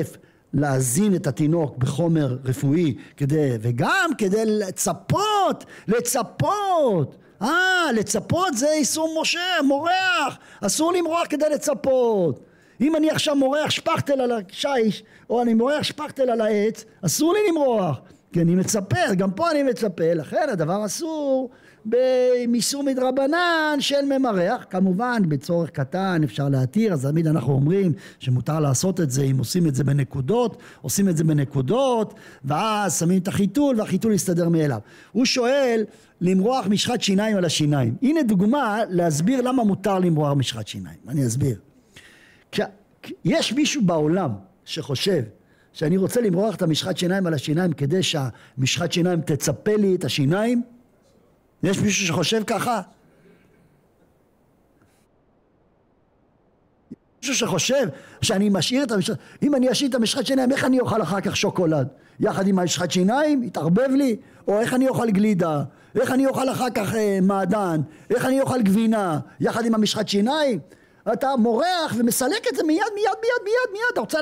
[SPEAKER 1] להזין את התינוק בחומר רפואי כדי, וגם כדי לצפות, לצפות. אה, לצפות זה איסור משה, מורח. אסור למרוח כדי לצפות. אם אני עכשיו מורח שפכטל על השיש, או אני מורח שפכטל על העץ, אסור לי למרוח. כי אני מצפה, גם פה אני מצפה, לכן הדבר אסור במיסור מדרבנן של ממרח, כמובן בצורך קטן אפשר להתיר, אז תמיד אנחנו אומרים שמותר לעשות את זה אם עושים את זה בנקודות, עושים את זה בנקודות, ואז שמים את החיתול והחיתול יסתדר מאליו. הוא שואל למרוח משחת שיניים על השיניים. הנה דוגמה להסביר למה מותר למרוח משחת שיניים, אני אסביר. יש מישהו בעולם שחושב שאני רוצה למרוח את המשחת שיניים על השיניים כדי שהמשחת שיניים תצפה לי את השיניים? יש מישהו שחושב ככה? מישהו שחושב שאני משאיר את המשחת, אם אני אשאיר את המשחת שיניים, איך אני אוכל אחר כך שוקולד? יחד עם המשחת שיניים? יתערבב לי? או איך אני אוכל גלידה? איך אני אוכל אחר כך אה, מעדן? איך אני אוכל גבינה? יחד עם המשחת שיניים? אתה מורח ומסלק את זה מיד, מיד, מיד, מיד, מיד. אתה רוצה.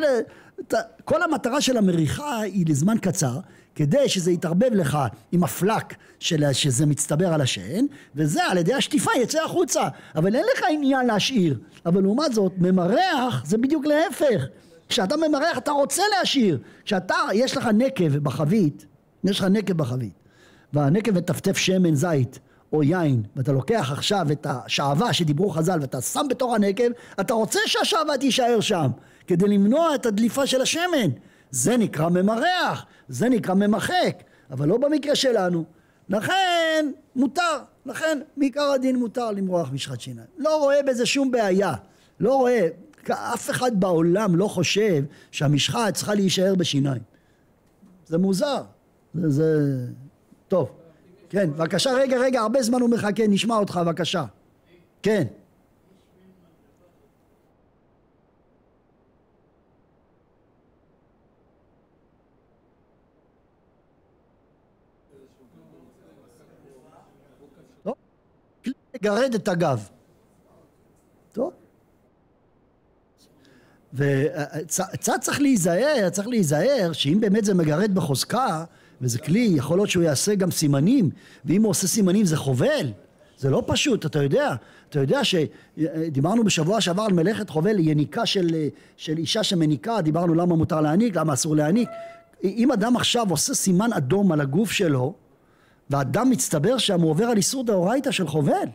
[SPEAKER 1] כל המטרה של המריחה היא לזמן קצר, כדי שזה יתערבב לך עם הפלק של, שזה מצטבר על השן, וזה על ידי השטיפה יצא החוצה. אבל אין לך עניין להשאיר. אבל לעומת זאת, ממרח זה בדיוק להפך. כשאתה ממרח אתה רוצה להשאיר. כשאתה, יש לך נקב בחבית, יש לך נקב בחבית, והנקב מטפטף שמן זית. או יין, ואתה לוקח עכשיו את השעווה שדיברו חז"ל ואתה שם בתוך הנקב, אתה רוצה שהשעווה תישאר שם, כדי למנוע את הדליפה של השמן. זה נקרא ממרח, זה נקרא ממחק, אבל לא במקרה שלנו. לכן מותר, לכן מעיקר הדין מותר למרוח משחת שיניים. לא רואה בזה שום בעיה, לא רואה, אף אחד בעולם לא חושב שהמשחת צריכה להישאר בשיניים. זה מוזר, זה, זה... טוב, כן, בבקשה, רגע, רגע, הרבה זמן הוא מחכה, נשמע אותך, בבקשה. כן. לגרד את הגב. טוב. וקצת צריך להיזהר, צריך להיזהר שאם באמת זה מגרד בחוזקה וזה כלי, יכול להיות שהוא יעשה גם סימנים ואם הוא עושה סימנים זה חובל זה לא פשוט, אתה יודע, אתה יודע שדיברנו בשבוע שעבר על מלאכת חובל, יניקה של, של אישה שמניקה, דיברנו למה מותר להניק, למה אסור להניק. אם אדם עכשיו עושה סימן אדום על הגוף שלו, והדם מצטבר שם, הוא עובר על איסור דאורייתא של חובל.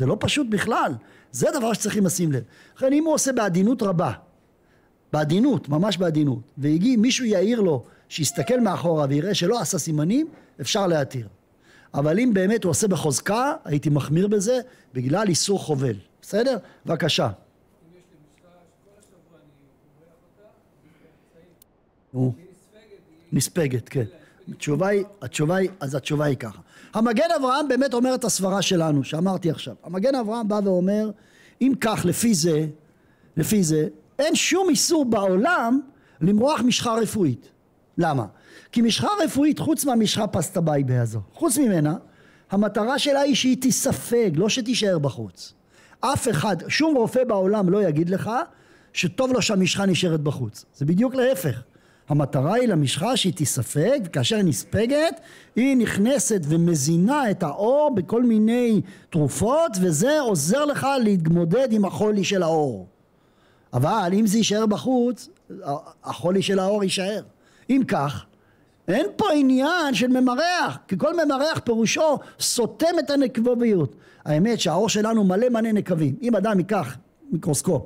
[SPEAKER 1] זה לא פשוט בכלל. זה דבר שצריכים לשים לב. לכן אם הוא עושה בעדינות רבה, בעדינות, ממש בעדינות, והגיע מישהו יעיר לו שיסתכל מאחורה ויראה שלא עשה סימנים, אפשר להתיר. אבל אם באמת הוא עושה בחוזקה, הייתי מחמיר בזה בגלל איסור חובל. בסדר? בבקשה. נספגת, כן. התשובה היא, התשובה היא, אז התשובה היא ככה. המגן אברהם באמת אומר את הסברה שלנו, שאמרתי עכשיו. המגן אברהם בא ואומר, אם כך, לפי זה, לפי זה, אין שום איסור בעולם למרוח משחה רפואית. למה? כי משחה רפואית, חוץ מהמשחה פסטה בייבה הזו, חוץ ממנה, המטרה שלה היא שהיא תספג, לא שתישאר בחוץ. אף אחד, שום רופא בעולם לא יגיד לך שטוב לו שהמשחה נשארת בחוץ. זה בדיוק להפך. המטרה היא למשחה שהיא תספג, וכאשר היא נספגת, היא נכנסת ומזינה את האור בכל מיני תרופות, וזה עוזר לך להתמודד עם החולי של האור. אבל אם זה יישאר בחוץ, החולי של האור יישאר. אם כך, אין פה עניין של ממרח, כי כל ממרח פירושו סותם את הנקבוביות. האמת שהאור שלנו מלא מלא נקבים. אם אדם ייקח מיקרוסקופ,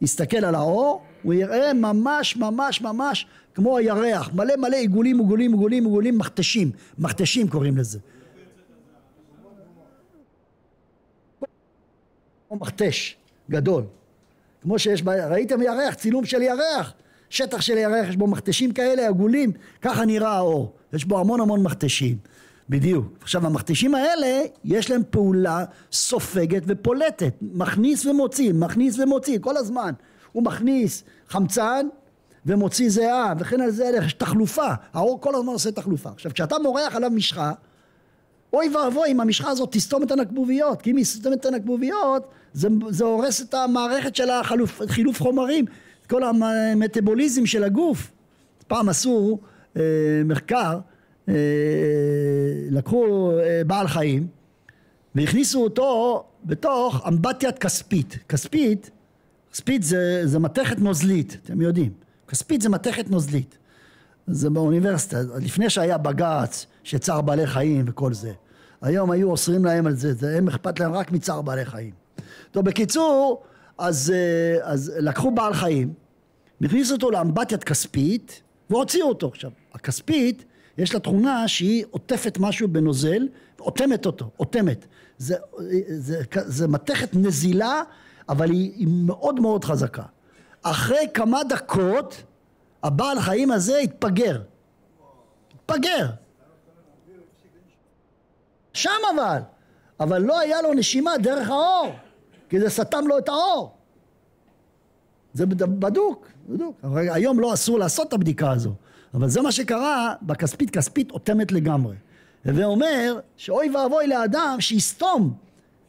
[SPEAKER 1] יסתכל על האור, הוא יראה ממש ממש ממש כמו הירח, מלא מלא עיגולים עיגולים עיגולים עיגולים מכתשים, מכתשים קוראים לזה. כמו מכתש גדול, כמו שיש, ראיתם ירח, צילום של ירח, שטח של ירח, יש בו מכתשים כאלה עגולים, ככה נראה האור, יש בו המון המון מכתשים, בדיוק. עכשיו המכתשים האלה, יש להם פעולה סופגת ופולטת, מכניס ומוציא, מכניס ומוציא, כל הזמן. הוא מכניס חמצן ומוציא זיעה וכן על זה יש תחלופה, האור כל הזמן עושה תחלופה. עכשיו כשאתה מורח עליו משחה, אוי ואבוי אם המשחה הזאת תסתום את הנקבוביות, כי אם היא תסתום את הנקבוביות זה, זה הורס את המערכת של החילוף חומרים, כל המטאבוליזם של הגוף. פעם עשו אה, מחקר, אה, לקחו אה, בעל חיים והכניסו אותו בתוך אמבטיית כספית. כספית, כספית זה, זה מתכת נוזלית, אתם יודעים. כספית זה מתכת נוזלית. זה באוניברסיטה, לפני שהיה בג"ץ שצער בעלי חיים וכל זה. היום היו אוסרים להם על זה, זה הם אכפת להם רק מצער בעלי חיים. טוב, בקיצור, אז, אה, אז לקחו בעל חיים, הכניסו אותו לאמבטיית כספית והוציאו אותו. עכשיו, הכספית, יש לה תכונה שהיא עוטפת משהו בנוזל, עוטמת אותו, עוטמת. זה, זה, זה, זה מתכת נזילה, אבל היא, היא מאוד מאוד חזקה. אחרי כמה דקות, הבעל חיים הזה התפגר. התפגר. שם אבל. אבל לא היה לו נשימה דרך האור, כי זה סתם לו את האור. זה בדוק, בדוק. היום לא אסור לעשות את הבדיקה הזו, אבל זה מה שקרה בכספית, כספית אוטמת לגמרי. הווה אומר שאוי ואבוי לאדם שיסתום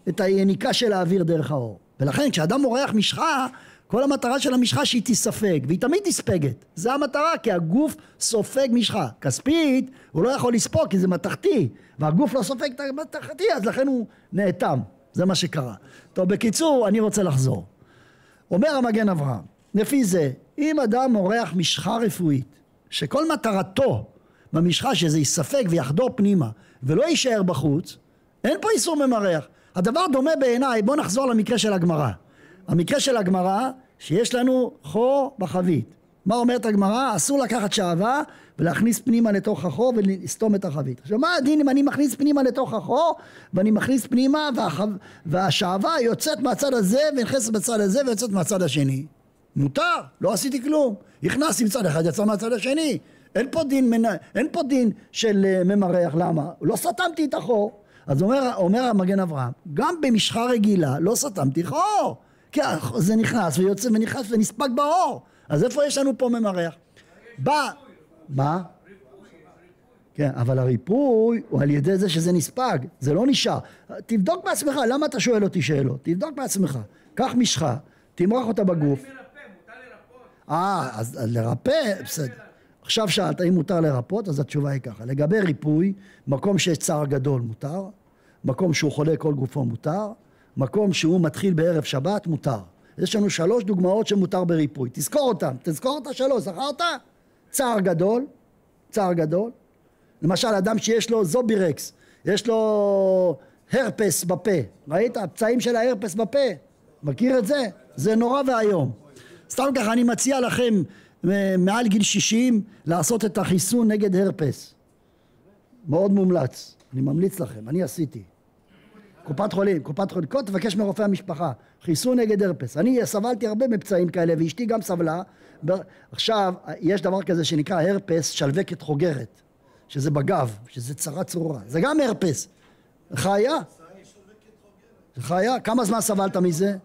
[SPEAKER 1] את היניקה של האוויר דרך האור. ולכן כשאדם מורח משחה, כל המטרה של המשחה שהיא תספג, והיא תמיד תספגת. זה המטרה, כי הגוף סופג משחה. כספית, הוא לא יכול לספוג כי זה מתכתי, והגוף לא סופג את המתכתי, אז לכן הוא נאטם. זה מה שקרה. טוב, בקיצור, אני רוצה לחזור. אומר המגן אברהם, לפי זה, אם אדם מורח משחה רפואית, שכל מטרתו במשחה שזה ייספג ויחדור פנימה ולא יישאר בחוץ, אין פה איסור ממרח. הדבר דומה בעיניי, בואו נחזור למקרה של הגמרא. המקרה של הגמרא, שיש לנו חור בחבית. מה אומרת הגמרא? אסור לקחת שעווה ולהכניס פנימה לתוך החור ולסתום את החבית. עכשיו מה הדין אם אני מכניס פנימה לתוך החור ואני מכניס פנימה והחו... והשעווה יוצאת מהצד הזה ונכנסת בצד הזה ויוצאת מהצד השני? מותר, לא עשיתי כלום. הכנסתי מצד אחד, יצא מהצד השני. אין פה דין, אין פה דין של אה, ממרח, למה? לא סתמתי את החור. אז אומר, אומר המגן אברהם, גם במשחה רגילה לא סתמתי חור. כי זה נכנס ויוצא ונכנס ונספג באור. אז איפה יש לנו פה ממרח? בא... מה? כן, אבל הריפוי הוא על ידי זה שזה נספג, זה לא נשאר. תבדוק בעצמך, למה אתה שואל אותי שאלות? תבדוק בעצמך. קח משחה, תמרח אותה בגוף. אה, אז לרפא, בסדר. עכשיו שאלת אם מותר לרפות, אז התשובה היא ככה. לגבי ריפוי, מקום שיש צער גדול מותר, מקום שהוא חולה כל גופו מותר, מקום שהוא מתחיל בערב שבת מותר. יש לנו שלוש דוגמאות שמותר בריפוי. תזכור אותן, תזכור את השלוש, זכרת? צער גדול, צער גדול. למשל אדם שיש לו זובירקס, יש לו הרפס בפה, ראית? הפצעים של ההרפס בפה, מכיר את זה? זה נורא ואיום. סתם ככה אני מציע לכם מעל גיל 60 לעשות את החיסון נגד הרפס. מאוד מומלץ, אני ממליץ לכם, אני עשיתי. קופת חולים, קופת חולים, קודם תבקש מרופא המשפחה, חיסון נגד הרפס. אני סבלתי הרבה מפצעים כאלה ואשתי גם סבלה. עכשיו, יש דבר כזה שנקרא הרפס שלווקת חוגרת, שזה בגב, שזה צרה צרורה, זה גם הרפס. חיה? חיה? כמה זמן סבלת מזה?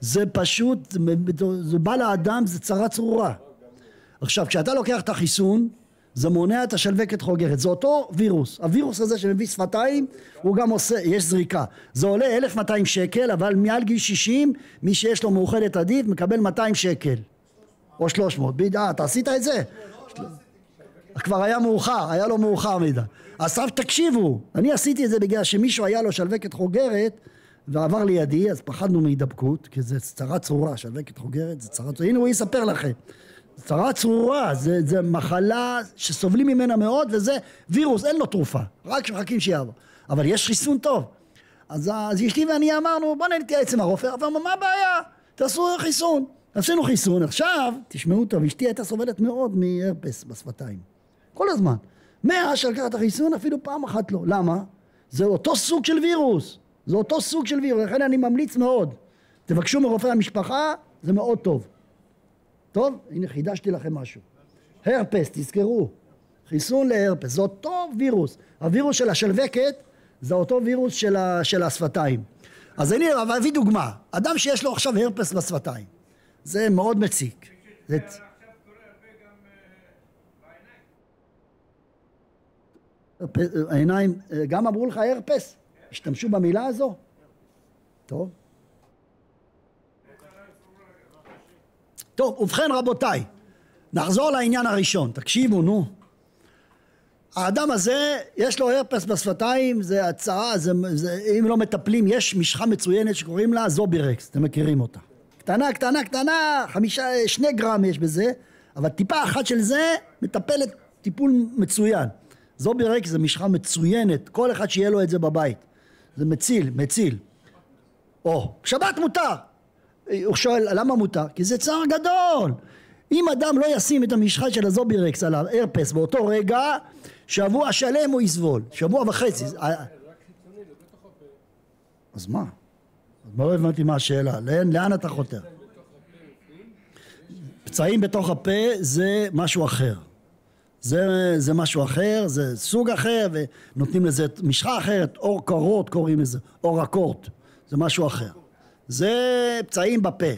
[SPEAKER 1] זה פשוט, זה בא לאדם, זה צרה צרורה. עכשיו, כשאתה לוקח את החיסון, זה מונע את השלווקת חוגרת, זה אותו וירוס, הווירוס הזה שמביא שפתיים הוא גם עושה, יש זריקה, זה עולה 1200 שקל אבל מעל גיל 60 מי שיש לו מאוחדת עדיף מקבל 200 שקל. או 300, אה אתה עשית את זה? כבר היה מאוחר, היה לו מאוחר מדי אז תקשיבו, אני עשיתי את זה בגלל שמישהו היה לו שלווקת חוגרת ועבר לידי אז פחדנו מהידבקות כי זה צרה צרורה, שלווקת חוגרת זה צרה צרורה, הנה הוא יספר לכם צרה צרורה, זה, זה מחלה שסובלים ממנה מאוד וזה וירוס, אין לו תרופה, רק מחכים שיעבור. אבל יש חיסון טוב. אז, אז אשתי ואני אמרנו בוא נתייעץ עם הרופא, אבל מה הבעיה? תעשו חיסון. עשינו חיסון, עכשיו, תשמעו טוב, אשתי הייתה סובלת מאוד מהרפס בשפתיים. כל הזמן. מאז שלקחת החיסון אפילו פעם אחת לא. למה? זה אותו סוג של וירוס. זה אותו סוג של וירוס, לכן אני ממליץ מאוד. תבקשו מרופא המשפחה, זה מאוד טוב. טוב, הנה חידשתי לכם משהו. הרפס, תזכרו, חיסון להרפס, זה אותו וירוס. הווירוס של השלווקת זה אותו וירוס של, ה, של השפתיים. אז אני אביא דוגמה, אדם שיש לו עכשיו הרפס בשפתיים, זה מאוד מציק. זה... העיניים, גם אמרו לך הרפס? השתמשו במילה הזו? טוב. טוב, ובכן רבותיי, נחזור לעניין הראשון, תקשיבו נו. האדם הזה, יש לו הרפס בשפתיים, זה הצעה, זה, זה, אם לא מטפלים, יש משחה מצוינת שקוראים לה זובירקס, אתם מכירים אותה. קטנה, קטנה, קטנה, חמישה, שני גרם יש בזה, אבל טיפה אחת של זה מטפלת טיפול מצוין. זובירקס זה משחה מצוינת, כל אחד שיהיה לו את זה בבית. זה מציל, מציל. או, שבת מותר, הוא שואל למה מותר? כי זה צער גדול. אם אדם לא ישים את המשחת של הזובירקס על ההרפס באותו רגע שבוע שלם הוא יסבול. שבוע וחצי. אז מה? אז לא הבנתי מה השאלה. לאן, לאן אתה חותר? פצעים בתוך הפה זה משהו אחר. זה, זה משהו אחר, זה סוג אחר ונותנים לזה משחה אחרת, אור קורות קוראים לזה, אור הקורט, זה משהו אחר זה פצעים בפה,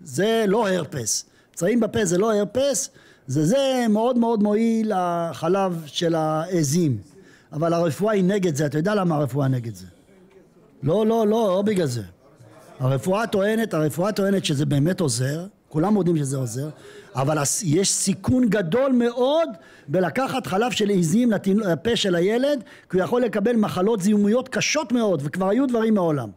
[SPEAKER 1] זה לא הרפס. פצעים בפה זה לא הרפס, זה זה מאוד מאוד מועיל לחלב של העזים. אבל הרפואה היא נגד זה, אתה יודע למה הרפואה נגד זה? לא, לא, לא, לא בגלל זה. הרפואה טוענת, הרפואה טוענת שזה באמת עוזר, כולם יודעים שזה עוזר, אבל יש סיכון גדול מאוד בלקחת חלב של עזים לפה של הילד, כי הוא יכול לקבל מחלות זיהומיות קשות מאוד, וכבר היו דברים מעולם.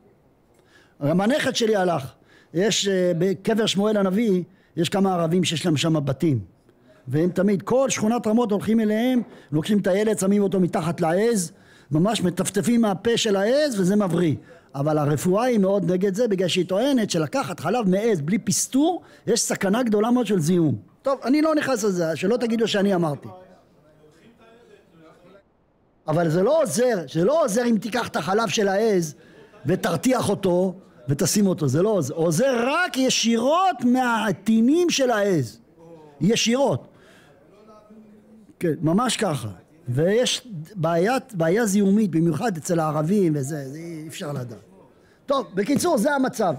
[SPEAKER 1] גם הנכד שלי הלך. יש אה, בקבר שמואל הנביא, יש כמה ערבים שיש להם שם בתים. והם תמיד, כל שכונת רמות הולכים אליהם, לוקחים את הילד, שמים אותו מתחת לעז, ממש מטפטפים מהפה של העז וזה מבריא. אבל הרפואה היא מאוד נגד זה בגלל שהיא טוענת שלקחת חלב מעז בלי פסטור יש סכנה גדולה מאוד של זיהום. טוב, אני לא נכנס לזה, שלא תגידו שאני אמרתי. אבל זה לא עוזר, זה לא עוזר אם תיקח את החלב של העז ותרתיח אותו ותשים אותו, זה לא עוזר, עוזר רק ישירות מהעטינים של העז, ישירות, כן, ממש ככה, ויש בעיית, בעיה זיהומית במיוחד אצל הערבים וזה, זה אי אפשר לדעת. טוב, בקיצור זה המצב,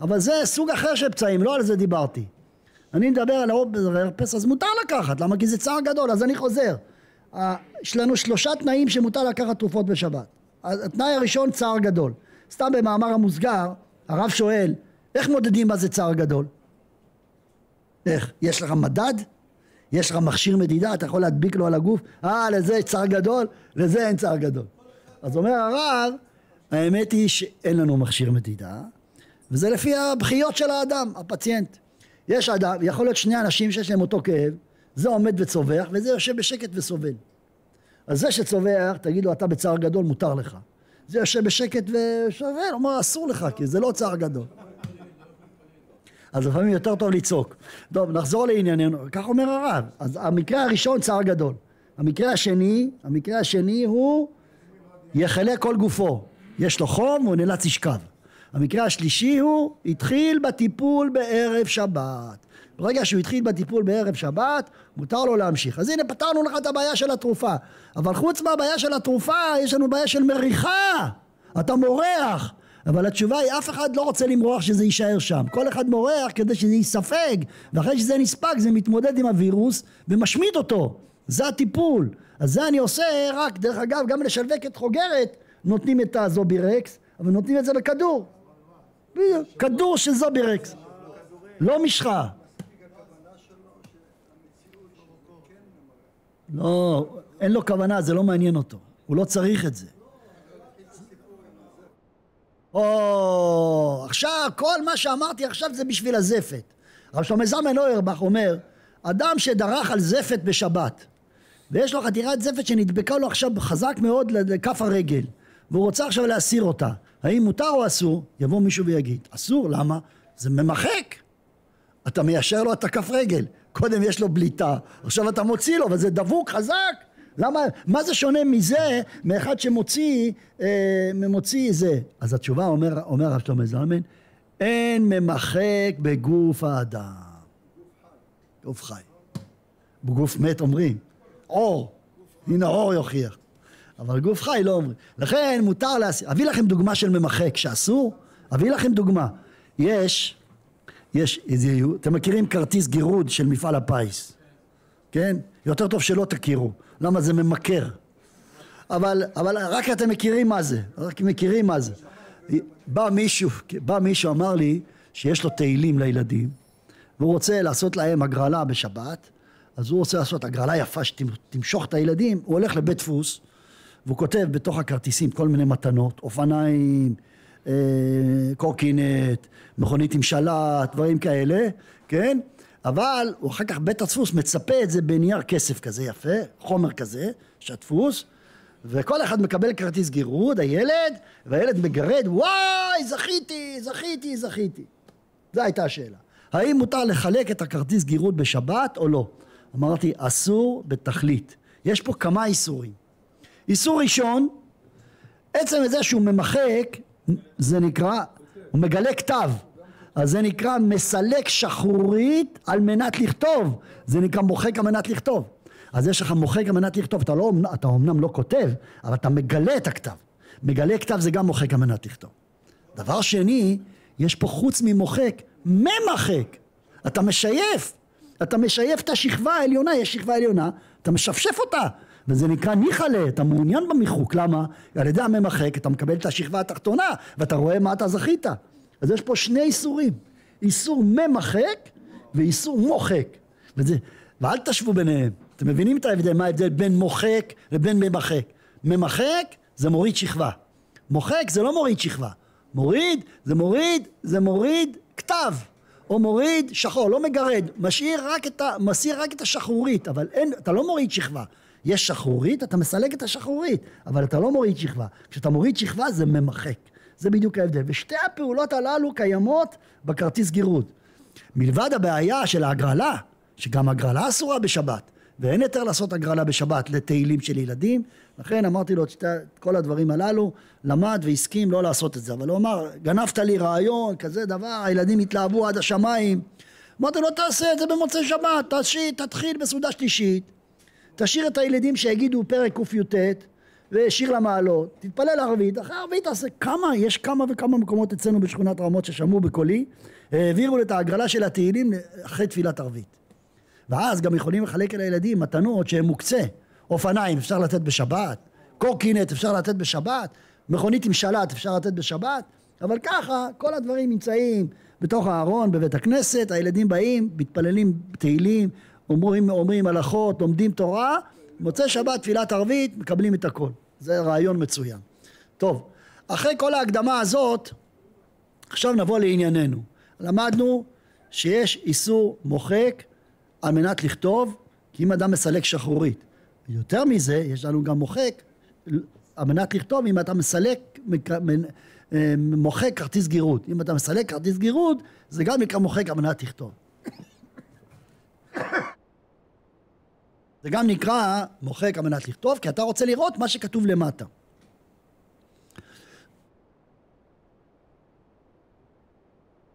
[SPEAKER 1] אבל זה סוג אחר של פצעים, לא על זה דיברתי. אני מדבר על הרפס, אז מותר לקחת, למה? כי זה צער גדול, אז אני חוזר. יש לנו שלושה תנאים שמותר לקחת תרופות בשבת. התנאי הראשון צער גדול. סתם במאמר המוסגר, הרב שואל, איך מודדים מה זה צער גדול? איך? יש לך מדד? יש לך מכשיר מדידה? אתה יכול להדביק לו על הגוף? אה, לזה צער גדול, לזה אין צער גדול. אז אומר הרב, האמת היא שאין לנו מכשיר מדידה, וזה לפי הבחיות של האדם, הפציינט. יש אדם, יכול להיות שני אנשים שיש להם אותו כאב, זה עומד וצווח, וזה יושב בשקט וסובל. אז זה שצווח, תגיד לו, אתה בצער גדול, מותר לך. זה יושב בשקט ושווה, אומר אסור לך כי זה לא צער גדול. אז לפעמים יותר טוב לצעוק. טוב, נחזור לענייננו, כך אומר הרב. אז המקרה הראשון צער גדול. המקרה השני, המקרה השני הוא יחלה כל גופו. יש לו חום והוא נאלץ לשכב. המקרה השלישי הוא התחיל בטיפול בערב שבת. ברגע שהוא התחיל בטיפול בערב שבת, מותר לו להמשיך. אז הנה פתרנו לך את הבעיה של התרופה. אבל חוץ מהבעיה של התרופה, יש לנו בעיה של מריחה. אתה מורח. אבל התשובה היא אף אחד לא רוצה למרוח שזה יישאר שם. כל אחד מורח כדי שזה ייספג, ואחרי שזה נספג זה מתמודד עם הווירוס ומשמיד אותו. זה הטיפול. אז זה אני עושה רק, דרך אגב, גם לשלווקת חוגרת נותנים את הזובירקס, אבל נותנים את זה בכדור. כדור של זובירקס. לא משחה. לא, אין לו כוונה, זה לא מעניין אותו. הוא לא צריך את זה. או, עכשיו, כל מה שאמרתי עכשיו זה בשביל הזפת. רב שלמה זלמן אוירבך אומר, אדם שדרך על זפת בשבת, ויש לו חתירת זפת שנדבקה לו עכשיו חזק מאוד לכף הרגל, והוא רוצה עכשיו להסיר אותה, האם מותר או אסור? יבוא מישהו ויגיד, אסור, למה? זה ממחק. אתה מיישר לו את הכף רגל, קודם יש לו בליטה, עכשיו אתה מוציא לו, וזה דבוק חזק, למה, מה זה שונה מזה, מאחד שמוציא, אה, מוציא זה? אז התשובה אומר, אומר הרב שלמה זלמן, אין ממחק בגוף האדם. גוף חי. בגוף מת אומרים, אור, הנה אור יוכיח. אבל גוף חי לא אומרים. לכן מותר להסיר. אביא לכם דוגמה של ממחק שאסור, אביא לכם דוגמה. יש, יש, אתם מכירים כרטיס גירוד של מפעל הפיס, כן? יותר טוב שלא תכירו. למה זה ממכר. אבל, אבל רק אתם מכירים מה זה, רק מכירים מה זה. בא מישהו, בא מישהו אמר לי שיש לו תהילים לילדים והוא רוצה לעשות להם הגרלה בשבת אז הוא רוצה לעשות הגרלה יפה שתמשוך את הילדים הוא הולך לבית דפוס והוא כותב בתוך הכרטיסים כל מיני מתנות אופניים, קורקינט, מכונית עם שלט, דברים כאלה, כן? אבל הוא אחר כך בית הדפוס מצפה את זה בנייר כסף כזה יפה, חומר כזה, שהדפוס, וכל אחד מקבל כרטיס גירוד, הילד, והילד מגרד, וואי, זכיתי, זכיתי, זכיתי. זו הייתה השאלה. האם מותר לחלק את הכרטיס גירוד בשבת או לא? אמרתי, אסור בתכלית. יש פה כמה איסורים. איסור ראשון, עצם זה שהוא ממחק, זה נקרא, הוא מגלה כתב. אז זה נקרא מסלק שחרורית על מנת לכתוב, זה נקרא מוחק על מנת לכתוב. אז יש לך מוחק על מנת לכתוב, אתה, לא, אתה אומנם לא כותב, אבל אתה מגלה את הכתב. מגלה כתב זה גם מוחק על מנת לכתוב. דבר שני, יש פה חוץ ממוחק, ממחק. אתה משייף, אתה משייף את השכבה העליונה, יש שכבה עליונה, אתה משפשף אותה, וזה נקרא ניחלה, אתה מעוניין במיחוק, למה? על ידי הממחק אתה מקבל את השכבה התחתונה, ואתה רואה מה אתה זכית. אז יש פה שני איסורים, איסור ממחק ואיסור מוחק. וזה, ואל תשוו ביניהם, אתם מבינים את ההבדל, מה ההבדל בין מוחק לבין ממחק. ממחק זה מוריד שכבה, מוחק זה לא מוריד שכבה, מוריד זה מוריד, זה מוריד כתב, או מוריד שחור, לא מגרד, משאיר רק את ה... רק את השחרורית, אבל אין, אתה לא מוריד שכבה. יש שחרורית, אתה מסלק את השחרורית, אבל אתה לא מוריד שכבה. כשאתה מוריד שכבה זה ממחק. זה בדיוק ההבדל. ושתי הפעולות הללו קיימות בכרטיס גירוד. מלבד הבעיה של ההגרלה, שגם הגרלה אסורה בשבת, ואין יותר לעשות הגרלה בשבת לתהילים של ילדים, לכן אמרתי לו את כל הדברים הללו, למד והסכים לא לעשות את זה, אבל הוא אמר, גנבת לי רעיון, כזה דבר, הילדים התלהבו עד השמיים. אמרתי לו, תעשה את זה במוצאי שבת, תשאיר, תתחיל בסעודה שלישית, תשאיר את הילדים שיגידו פרק קי"ט, ושיר למעלות, תתפלל ערבית, אחרי ערבית תעשה כמה, יש כמה וכמה מקומות אצלנו בשכונת רמות ששמעו בקולי, העבירו את ההגרלה של התהילים אחרי תפילת ערבית. ואז גם יכולים לחלק לילדים מתנות שהן מוקצה, אופניים אפשר לתת בשבת, קורקינט אפשר לתת בשבת, מכונית עם שלט אפשר לתת בשבת, אבל ככה כל הדברים נמצאים בתוך הארון בבית הכנסת, הילדים באים, מתפללים תהילים, אומרים, אומרים הלכות, לומדים תורה, מוצאי שבת תפילת ערבית, מקבלים את הכל. זה רעיון מצוין. טוב, אחרי כל ההקדמה הזאת, עכשיו נבוא לענייננו. למדנו שיש איסור מוחק על מנת לכתוב, כי אם אדם מסלק שחרורית. יותר מזה, יש לנו גם מוחק על מנת לכתוב אם אתה מסלק, אה, מוחק כרטיס גירוד. אם אתה מסלק כרטיס גירוד, זה גם נקרא מוחק על מנת לכתוב. זה גם נקרא מוחק על מנת לכתוב, כי אתה רוצה לראות מה שכתוב למטה.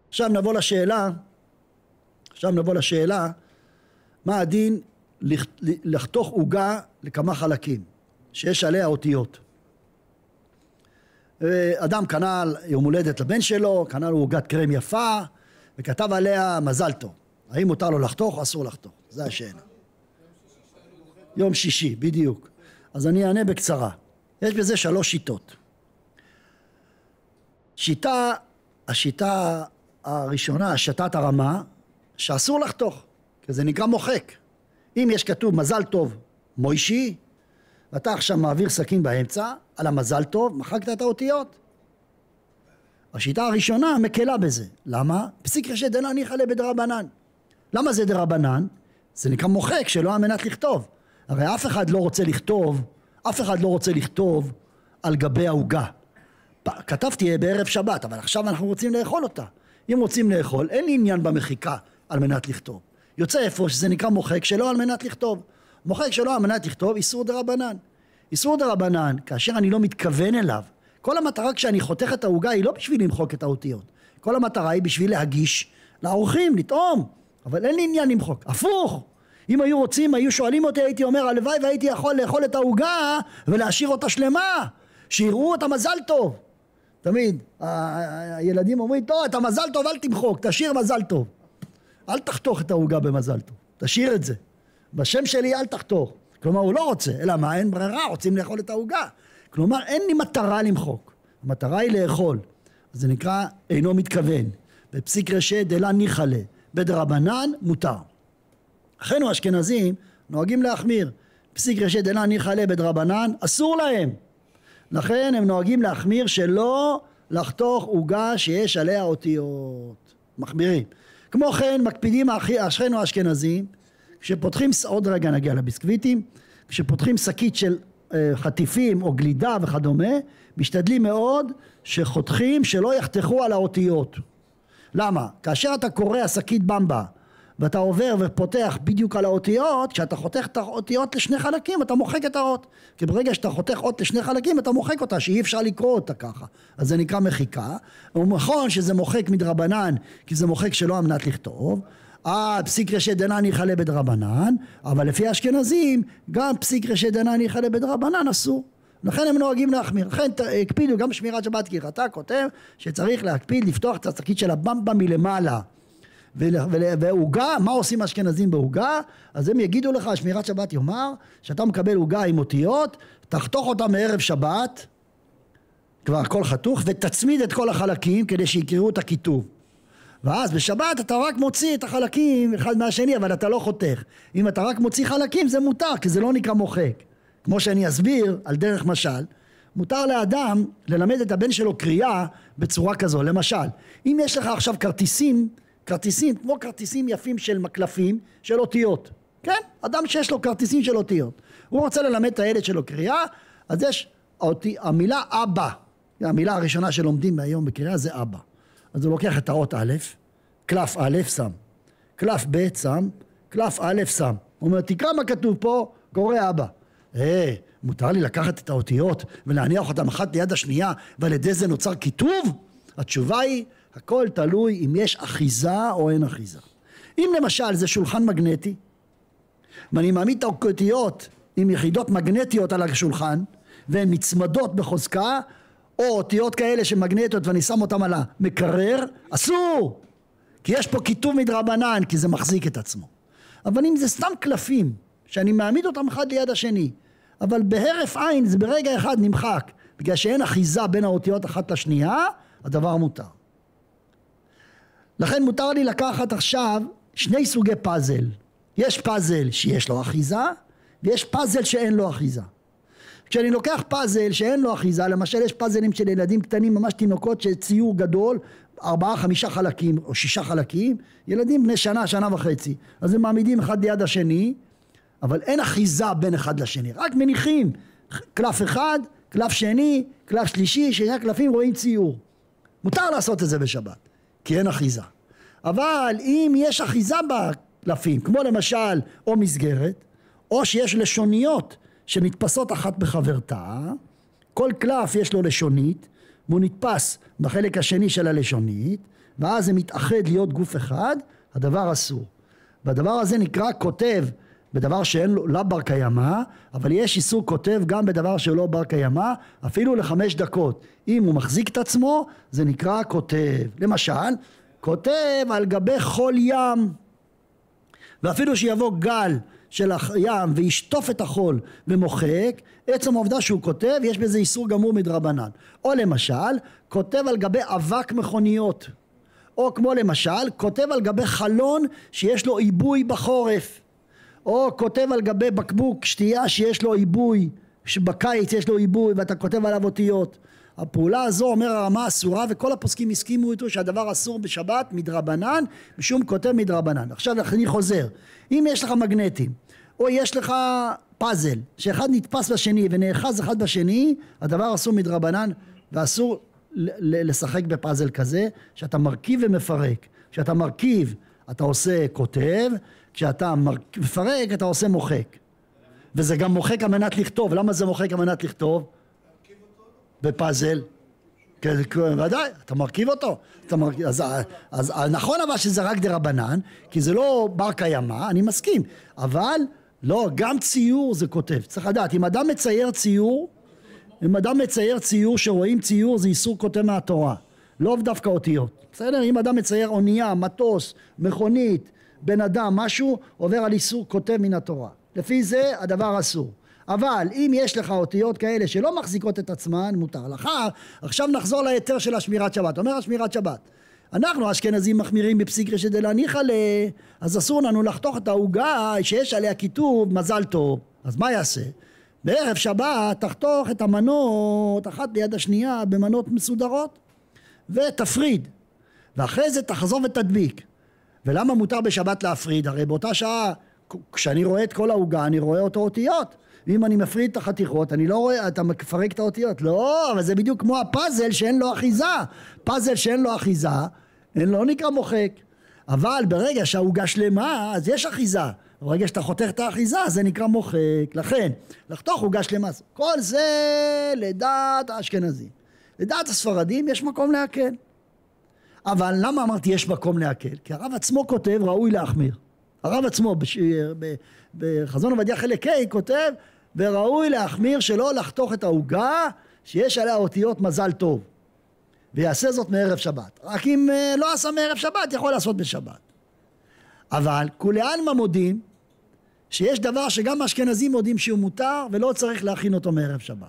[SPEAKER 1] עכשיו נבוא לשאלה, עכשיו נבוא לשאלה, מה הדין לחתוך עוגה לכמה חלקים, שיש עליה אותיות. אדם קנה יום הולדת לבן שלו, קנה לו עוגת קרם יפה, וכתב עליה מזל טוב. האם מותר לו לחתוך או אסור לחתוך? זו השאלה. יום שישי, בדיוק. אז אני אענה בקצרה. יש בזה שלוש שיטות. שיטה, השיטה הראשונה, שיטת הרמה, שאסור לחתוך, כי זה נקרא מוחק. אם יש כתוב מזל טוב מוישי, ואתה עכשיו מעביר סכין באמצע, על המזל טוב, מחקת את האותיות. השיטה הראשונה מקלה בזה. למה? פסיק רשת דנא ניחא לבדרבנן. למה זה דרבנן? זה נקרא מוחק שלא על מנת לכתוב. הרי אף אחד לא רוצה לכתוב, אף אחד לא רוצה לכתוב על גבי העוגה. כתבתי בערב שבת, אבל עכשיו אנחנו רוצים לאכול אותה. אם רוצים לאכול, אין לי עניין במחיקה על מנת לכתוב. יוצא איפה שזה נקרא מוחק שלא על מנת לכתוב. מוחק שלא על מנת לכתוב איסור רבנן. איסור רבנן, כאשר אני לא מתכוון אליו, כל המטרה כשאני חותך את העוגה היא לא בשביל למחוק את האותיות. כל המטרה היא בשביל להגיש לאורחים, לטעום. אבל אין לי עניין למחוק. הפוך! אם היו רוצים, היו שואלים אותי, הייתי אומר, הלוואי והייתי יכול לאכול את העוגה ולהשאיר אותה שלמה. שיראו את המזל טוב. תמיד, הילדים אומרים, טוב, את המזל טוב אל תמחוק, תשאיר מזל טוב. אל תחתוך את העוגה במזל טוב, תשאיר את זה. בשם שלי אל תחתוך. כלומר, הוא לא רוצה, אלא מה, אין ברירה, רוצים לאכול את העוגה. כלומר, אין לי מטרה למחוק, המטרה היא לאכול. זה נקרא אינו מתכוון. בפסיק רשת דלה ניחלה, בדרבנן מותר. אחינו האשכנזים נוהגים להחמיר. פסיק רשת דלה ניחלה בדרבנן, אסור להם. לכן הם נוהגים להחמיר שלא לחתוך עוגה שיש עליה אותיות. מחמירים. כמו כן מקפידים אשכנו האשכנזים כשפותחים, עוד רגע נגיע לביסקוויטים, כשפותחים שקית של אה, חטיפים או גלידה וכדומה, משתדלים מאוד שחותכים שלא יחתכו על האותיות. למה? כאשר אתה קורע שקית במבה ואתה עובר ופותח בדיוק על האותיות, כשאתה חותך את האותיות לשני חלקים אתה מוחק את האות. כי ברגע שאתה חותך אות לשני חלקים אתה מוחק אותה, שאי אפשר לקרוא אותה ככה. אז זה נקרא מחיקה. נכון שזה מוחק מדרבנן, כי זה מוחק שלא על מנת לכתוב. אה, פסיק רשת דנן יכלה בדרבנן, אבל לפי האשכנזים, גם פסיק רשת דנן יכלה בדרבנן אסור. לכן הם נוהגים להחמיר. לכן הקפידו גם שמירת שבת כי אתה כותב שצריך להקפיד לפתוח את השקית של הבמבה מלמעלה. ועוגה, מה עושים אשכנזים בעוגה? אז הם יגידו לך, שמירת שבת יאמר, שאתה מקבל עוגה עם אותיות, תחתוך אותה מערב שבת, כבר הכל חתוך, ותצמיד את כל החלקים כדי שיקראו את הכיתוב. ואז בשבת אתה רק מוציא את החלקים אחד מהשני, אבל אתה לא חותך. אם אתה רק מוציא חלקים זה מותר, כי זה לא נקרא מוחק. כמו שאני אסביר על דרך משל, מותר לאדם ללמד את הבן שלו קריאה בצורה כזו. למשל, אם יש לך עכשיו כרטיסים כרטיסים, כמו כרטיסים יפים של מקלפים, של אותיות. כן? אדם שיש לו כרטיסים של אותיות. הוא רוצה ללמד את הילד שלו קריאה, אז יש אותי, המילה אבא, המילה הראשונה שלומדים היום בקריאה זה אבא. אז הוא לוקח את האות א', קלף א', שם. קלף ב', שם. קלף א', שם. הוא אומר, תקרא מה כתוב פה, קורא אבא. אה, מותר לי לקחת את האותיות ולהניח אותן אחת ליד השנייה ועל ידי זה נוצר כיתוב? התשובה היא הכל תלוי אם יש אחיזה או אין אחיזה. אם למשל זה שולחן מגנטי ואני מעמיד את האותיות עם יחידות מגנטיות על השולחן והן נצמדות בחוזקה או אותיות כאלה שמגנטיות ואני שם אותן על המקרר, אסור! כי יש פה כיתוב מדרבנן כי זה מחזיק את עצמו. אבל אם זה סתם קלפים שאני מעמיד אותם אחד ליד השני אבל בהרף עין זה ברגע אחד נמחק בגלל שאין אחיזה בין האותיות אחת לשנייה הדבר מותר. לכן מותר לי לקחת עכשיו שני סוגי פאזל. יש פאזל שיש לו אחיזה ויש פאזל שאין לו אחיזה. כשאני לוקח פאזל שאין לו אחיזה, למשל יש פאזלים של ילדים קטנים, ממש תינוקות של ציור גדול, ארבעה חמישה חלקים או שישה חלקים, ילדים בני שנה, שנה וחצי, אז הם מעמידים אחד ליד השני, אבל אין אחיזה בין אחד לשני, רק מניחים קלף אחד, קלף שני, קלף שלישי, שני הקלפים רואים ציור. מותר לעשות את זה בשבת, כי אין אחיזה. אבל אם יש אחיזה בקלפים, כמו למשל או מסגרת, או שיש לשוניות שנתפסות אחת בחברתה, כל קלף יש לו לשונית, והוא נתפס בחלק השני של הלשונית, ואז זה מתאחד להיות גוף אחד, הדבר אסור. והדבר הזה נקרא כותב בדבר שאין לו, לא בר קיימא, אבל יש איסור כותב גם בדבר שלא בר קיימא, אפילו לחמש דקות. אם הוא מחזיק את עצמו, זה נקרא כותב. למשל, כותב על גבי חול ים, ואפילו שיבוא גל של הים וישטוף את החול ומוחק, עצם העובדה שהוא כותב, יש בזה איסור גמור מדרבנן. או למשל, כותב על גבי אבק מכוניות. או כמו למשל, כותב על גבי חלון שיש לו עיבוי בחורף. או כותב על גבי בקבוק שתייה שיש לו עיבוי, שבקיץ יש לו עיבוי ואתה כותב עליו אותיות. הפעולה הזו אומר הרמה אסורה וכל הפוסקים הסכימו איתו שהדבר אסור בשבת מדרבנן משום כותב מדרבנן. עכשיו אני חוזר, אם יש לך מגנטים או יש לך פאזל שאחד נתפס בשני ונאחז אחד בשני הדבר אסור מדרבנן ואסור לשחק בפאזל כזה שאתה מרכיב ומפרק. כשאתה מרכיב אתה עושה כותב כשאתה מפרק אתה עושה מוחק וזה גם מוחק על מנת לכתוב למה זה מוחק על מנת לכתוב? בפאזל כן, ודאי, אתה מרכיב אותו. אז, אז נכון אבל שזה רק דה רבנן, כי זה לא בר קיימא, אני מסכים. אבל לא, גם ציור זה כותב. צריך לדעת, אם אדם מצייר ציור, אם אדם מצייר ציור שרואים ציור זה איסור כותב מהתורה. לא דווקא אותיות. בסדר? אם אדם מצייר אונייה, מטוס, מכונית, בן אדם, משהו, עובר על איסור כותב מן התורה. לפי זה הדבר אסור. אבל אם יש לך אותיות כאלה שלא מחזיקות את עצמן, מותר לך. עכשיו נחזור להיתר של השמירת שבת. אומר השמירת שבת. אנחנו האשכנזים מחמירים בפסיקרא שדלניחא ל... אז אסור לנו לחתוך את העוגה שיש עליה כיתוב מזל טוב. אז מה יעשה? בערב שבת תחתוך את המנות אחת ליד השנייה במנות מסודרות ותפריד ואחרי זה תחזור ותדביק ולמה מותר בשבת להפריד? הרי באותה שעה כשאני רואה את כל העוגה אני רואה אותו אותיות. ואם אני מפריד את החתיכות אני לא רואה, אתה מפרק את האותיות. לא, אבל זה בדיוק כמו הפאזל שאין לו אחיזה. פאזל שאין לו אחיזה אין לא נקרא מוחק. אבל ברגע שהעוגה שלמה אז יש אחיזה. ברגע שאתה חותך את האחיזה זה נקרא מוחק. לכן לחתוך עוגה שלמה כל זה לדעת האשכנזים. לדעת הספרדים יש מקום להקל אבל למה אמרתי יש מקום להקל? כי הרב עצמו כותב ראוי להחמיר. הרב עצמו בש... בחזון עובדיה חלק ה' כותב וראוי להחמיר שלא לחתוך את העוגה שיש עליה אותיות מזל טוב ויעשה זאת מערב שבת. רק אם אה, לא עשה מערב שבת יכול לעשות בשבת. אבל כולי עלמא מודים שיש דבר שגם האשכנזים מודים שהוא מותר ולא צריך להכין אותו מערב שבת.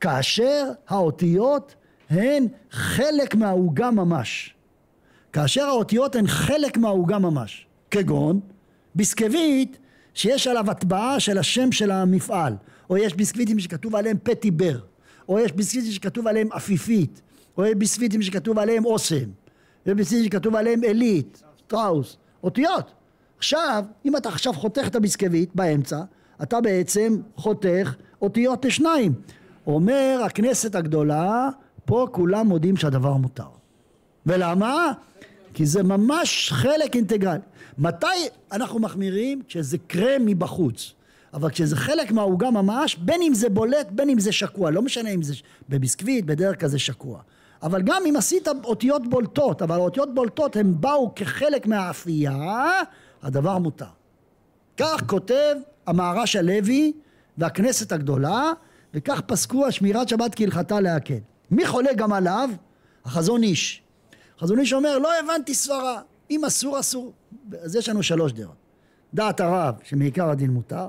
[SPEAKER 1] כאשר האותיות הן חלק מהעוגה ממש. כאשר האותיות הן חלק מהעוגה ממש. כגון ביסקוויט שיש עליו הטבעה של השם של המפעל. או יש ביסקוויטים שכתוב עליהם פטי בר. או יש ביסקוויטים שכתוב עליהם עפיפית. או יש ביסקוויטים שכתוב עליהם אוסם. יש ביסקוויטים שכתוב עליהם עלית, שטראוס, אותיות. עכשיו אם אתה עכשיו חותך את הביסקוויט באמצע אתה בעצם חותך אותיות לשניים. אומר הכנסת הגדולה פה כולם מודים שהדבר מותר ולמה? כי זה ממש חלק אינטגרלי מתי אנחנו מחמירים? כשזה קרם מבחוץ. אבל כשזה חלק מהעוגה ממש, בין אם זה בולט, בין אם זה שקוע. לא משנה אם זה בביסקוויט, בדרך כלל זה שקוע. אבל גם אם עשית אותיות בולטות, אבל האותיות בולטות הם באו כחלק מהאפייה, הדבר מותר. כך כותב המהר"ש הלוי והכנסת הגדולה, וכך פסקו השמירת שבת כהלכתה להקל. מי חולה גם עליו? החזון איש. החזון איש אומר, לא הבנתי סברה. אם אסור אסור אז יש לנו שלוש דעות דעת הרב שמעיקר הדין מותר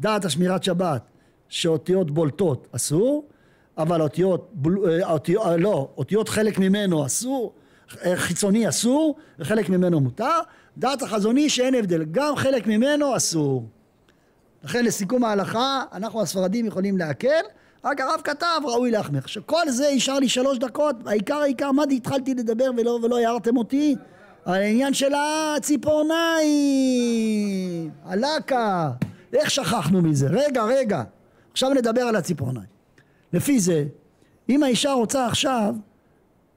[SPEAKER 1] דעת השמירת שבת שאותיות בולטות אסור אבל אותיות, אה, אותיות אה, לא, אותיות חלק ממנו אסור אה, חיצוני אסור וחלק ממנו מותר דעת החזוני שאין הבדל גם חלק ממנו אסור לכן לסיכום ההלכה אנחנו הספרדים יכולים להקל רק הרב כתב ראוי להחמיר עכשיו כל זה נשאר לי שלוש דקות העיקר העיקר מה התחלתי לדבר ולא, ולא הערתם אותי על העניין של הציפורניים, הלקה, איך שכחנו מזה? רגע, רגע, עכשיו נדבר על הציפורניים. לפי זה, אם האישה רוצה עכשיו,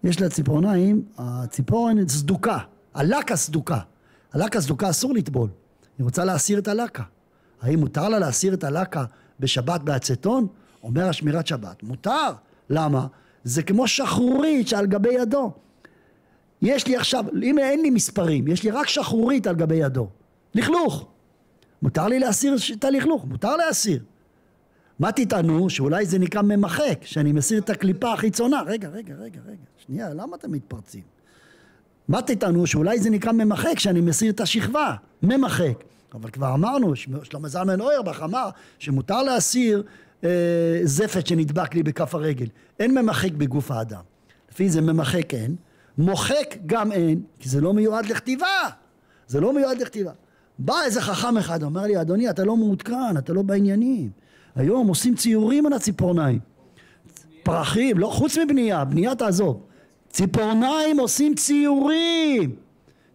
[SPEAKER 1] יש לה ציפורניים, הציפורן סדוקה, הלקה סדוקה. הלקה סדוקה אסור לטבול, היא רוצה להסיר את הלקה. האם מותר לה להסיר את הלקה בשבת באצטון? אומר השמירת שבת, מותר. למה? זה כמו שחרורית שעל גבי ידו. יש לי עכשיו, אם אין לי מספרים, יש לי רק שחרורית על גבי ידו. לכלוך. מותר לי להסיר את הלכלוך, מותר להסיר. מה תטענו? שאולי זה נקרא ממחק, שאני מסיר את הקליפה החיצונה. רגע, רגע, רגע, רגע, שנייה, למה אתם מתפרצים? מה תטענו? שאולי זה נקרא ממחק, שאני מסיר את השכבה. ממחק. אבל כבר אמרנו, שלמה זלמן אוירבך אמר שמותר להסיר אה, זפת שנדבק לי בכף הרגל. אין ממחק בגוף האדם. לפי זה ממחק אין, מוחק גם אין, כי זה לא מיועד לכתיבה. זה לא מיועד לכתיבה. בא איזה חכם אחד, אומר לי, אדוני, אתה לא מעודכן, אתה לא בעניינים. היום עושים ציורים על הציפורניים. פרחים, לא, חוץ מבנייה, בנייה תעזוב. ציפורניים עושים ציורים.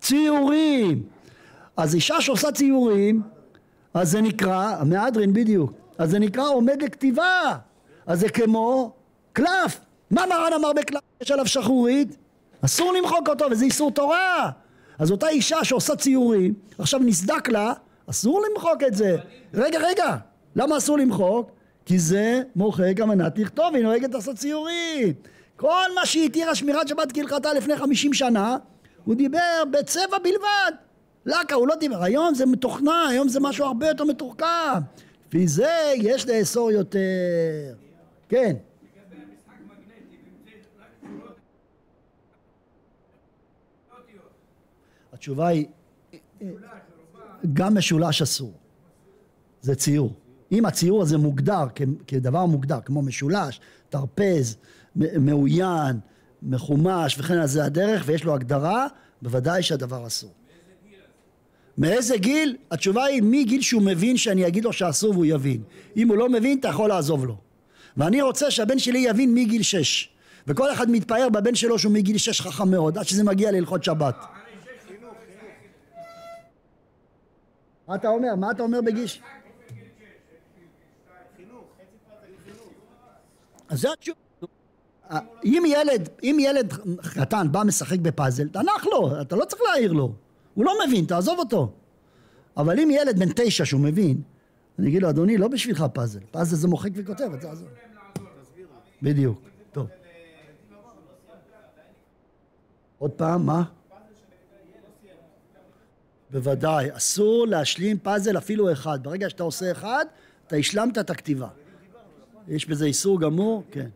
[SPEAKER 1] ציורים. אז אישה שעושה ציורים, אז זה נקרא, מהדרין בדיוק, אז זה נקרא עומד לכתיבה. אז זה כמו קלף. מה מרן אמר בקלף? יש עליו שחורית? אסור למחוק אותו וזה איסור תורה. אז אותה אישה שעושה ציורים, עכשיו נסדק לה, אסור למחוק את זה. רגע, רגע, למה אסור למחוק? כי זה מוחק אמנת לכתוב, היא נוהגת לעשות ציורים. כל מה שהתירה שמירת שבת כהלכתה לפני חמישים שנה, הוא דיבר בצבע בלבד. למה? הוא לא דיבר. היום זה מתוכנה, היום זה משהו הרבה יותר מתוחכם. לפי זה יש לאסור יותר. כן. התשובה היא, גם משולש אסור. זה ציור. אם הציור הזה מוגדר כדבר מוגדר, כמו משולש, טרפז, מאוין, מחומש וכן על זה הדרך, ויש לו הגדרה, בוודאי שהדבר אסור. מאיזה גיל? התשובה היא מגיל שהוא מבין שאני אגיד לו שאסור והוא יבין. אם הוא לא מבין, אתה יכול לעזוב לו. ואני רוצה שהבן שלי יבין מגיל שש. וכל אחד מתפאר בבן שלו שהוא מגיל שש חכם מאוד, עד שזה מגיע להלכות שבת. מה אתה אומר? מה אתה אומר בגיל... אז זה התשובה. אם ילד, אם ילד קטן בא משחק בפאזל, תנח לו, אתה לא צריך להעיר לו. הוא לא מבין, תעזוב אותו. אבל אם ילד בן תשע שהוא מבין, אני אגיד לו, אדוני, לא בשבילך פאזל. פאזל זה מוחק וכותב, אתה עזוב. בדיוק, טוב. עוד פעם, מה? בוודאי, אסור להשלים פאזל אפילו אחד. ברגע שאתה עושה אחד, אתה השלמת את הכתיבה. יש בזה איסור גמור? כן.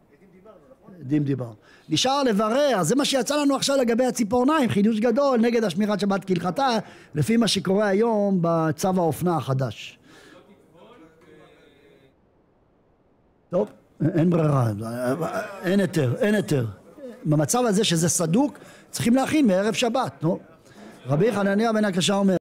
[SPEAKER 1] עדים דיברנו. נשאר לברר, זה מה שיצא לנו עכשיו לגבי הציפורניים, חידוש גדול נגד השמירת שבת כהלכתה, לפי מה שקורה היום בצו האופנה החדש. טוב, אין ברירה, אין היתר, אין היתר. במצב הזה שזה סדוק, צריכים להכין מערב שבת, נו. רבי חנניה בן הקשה אומר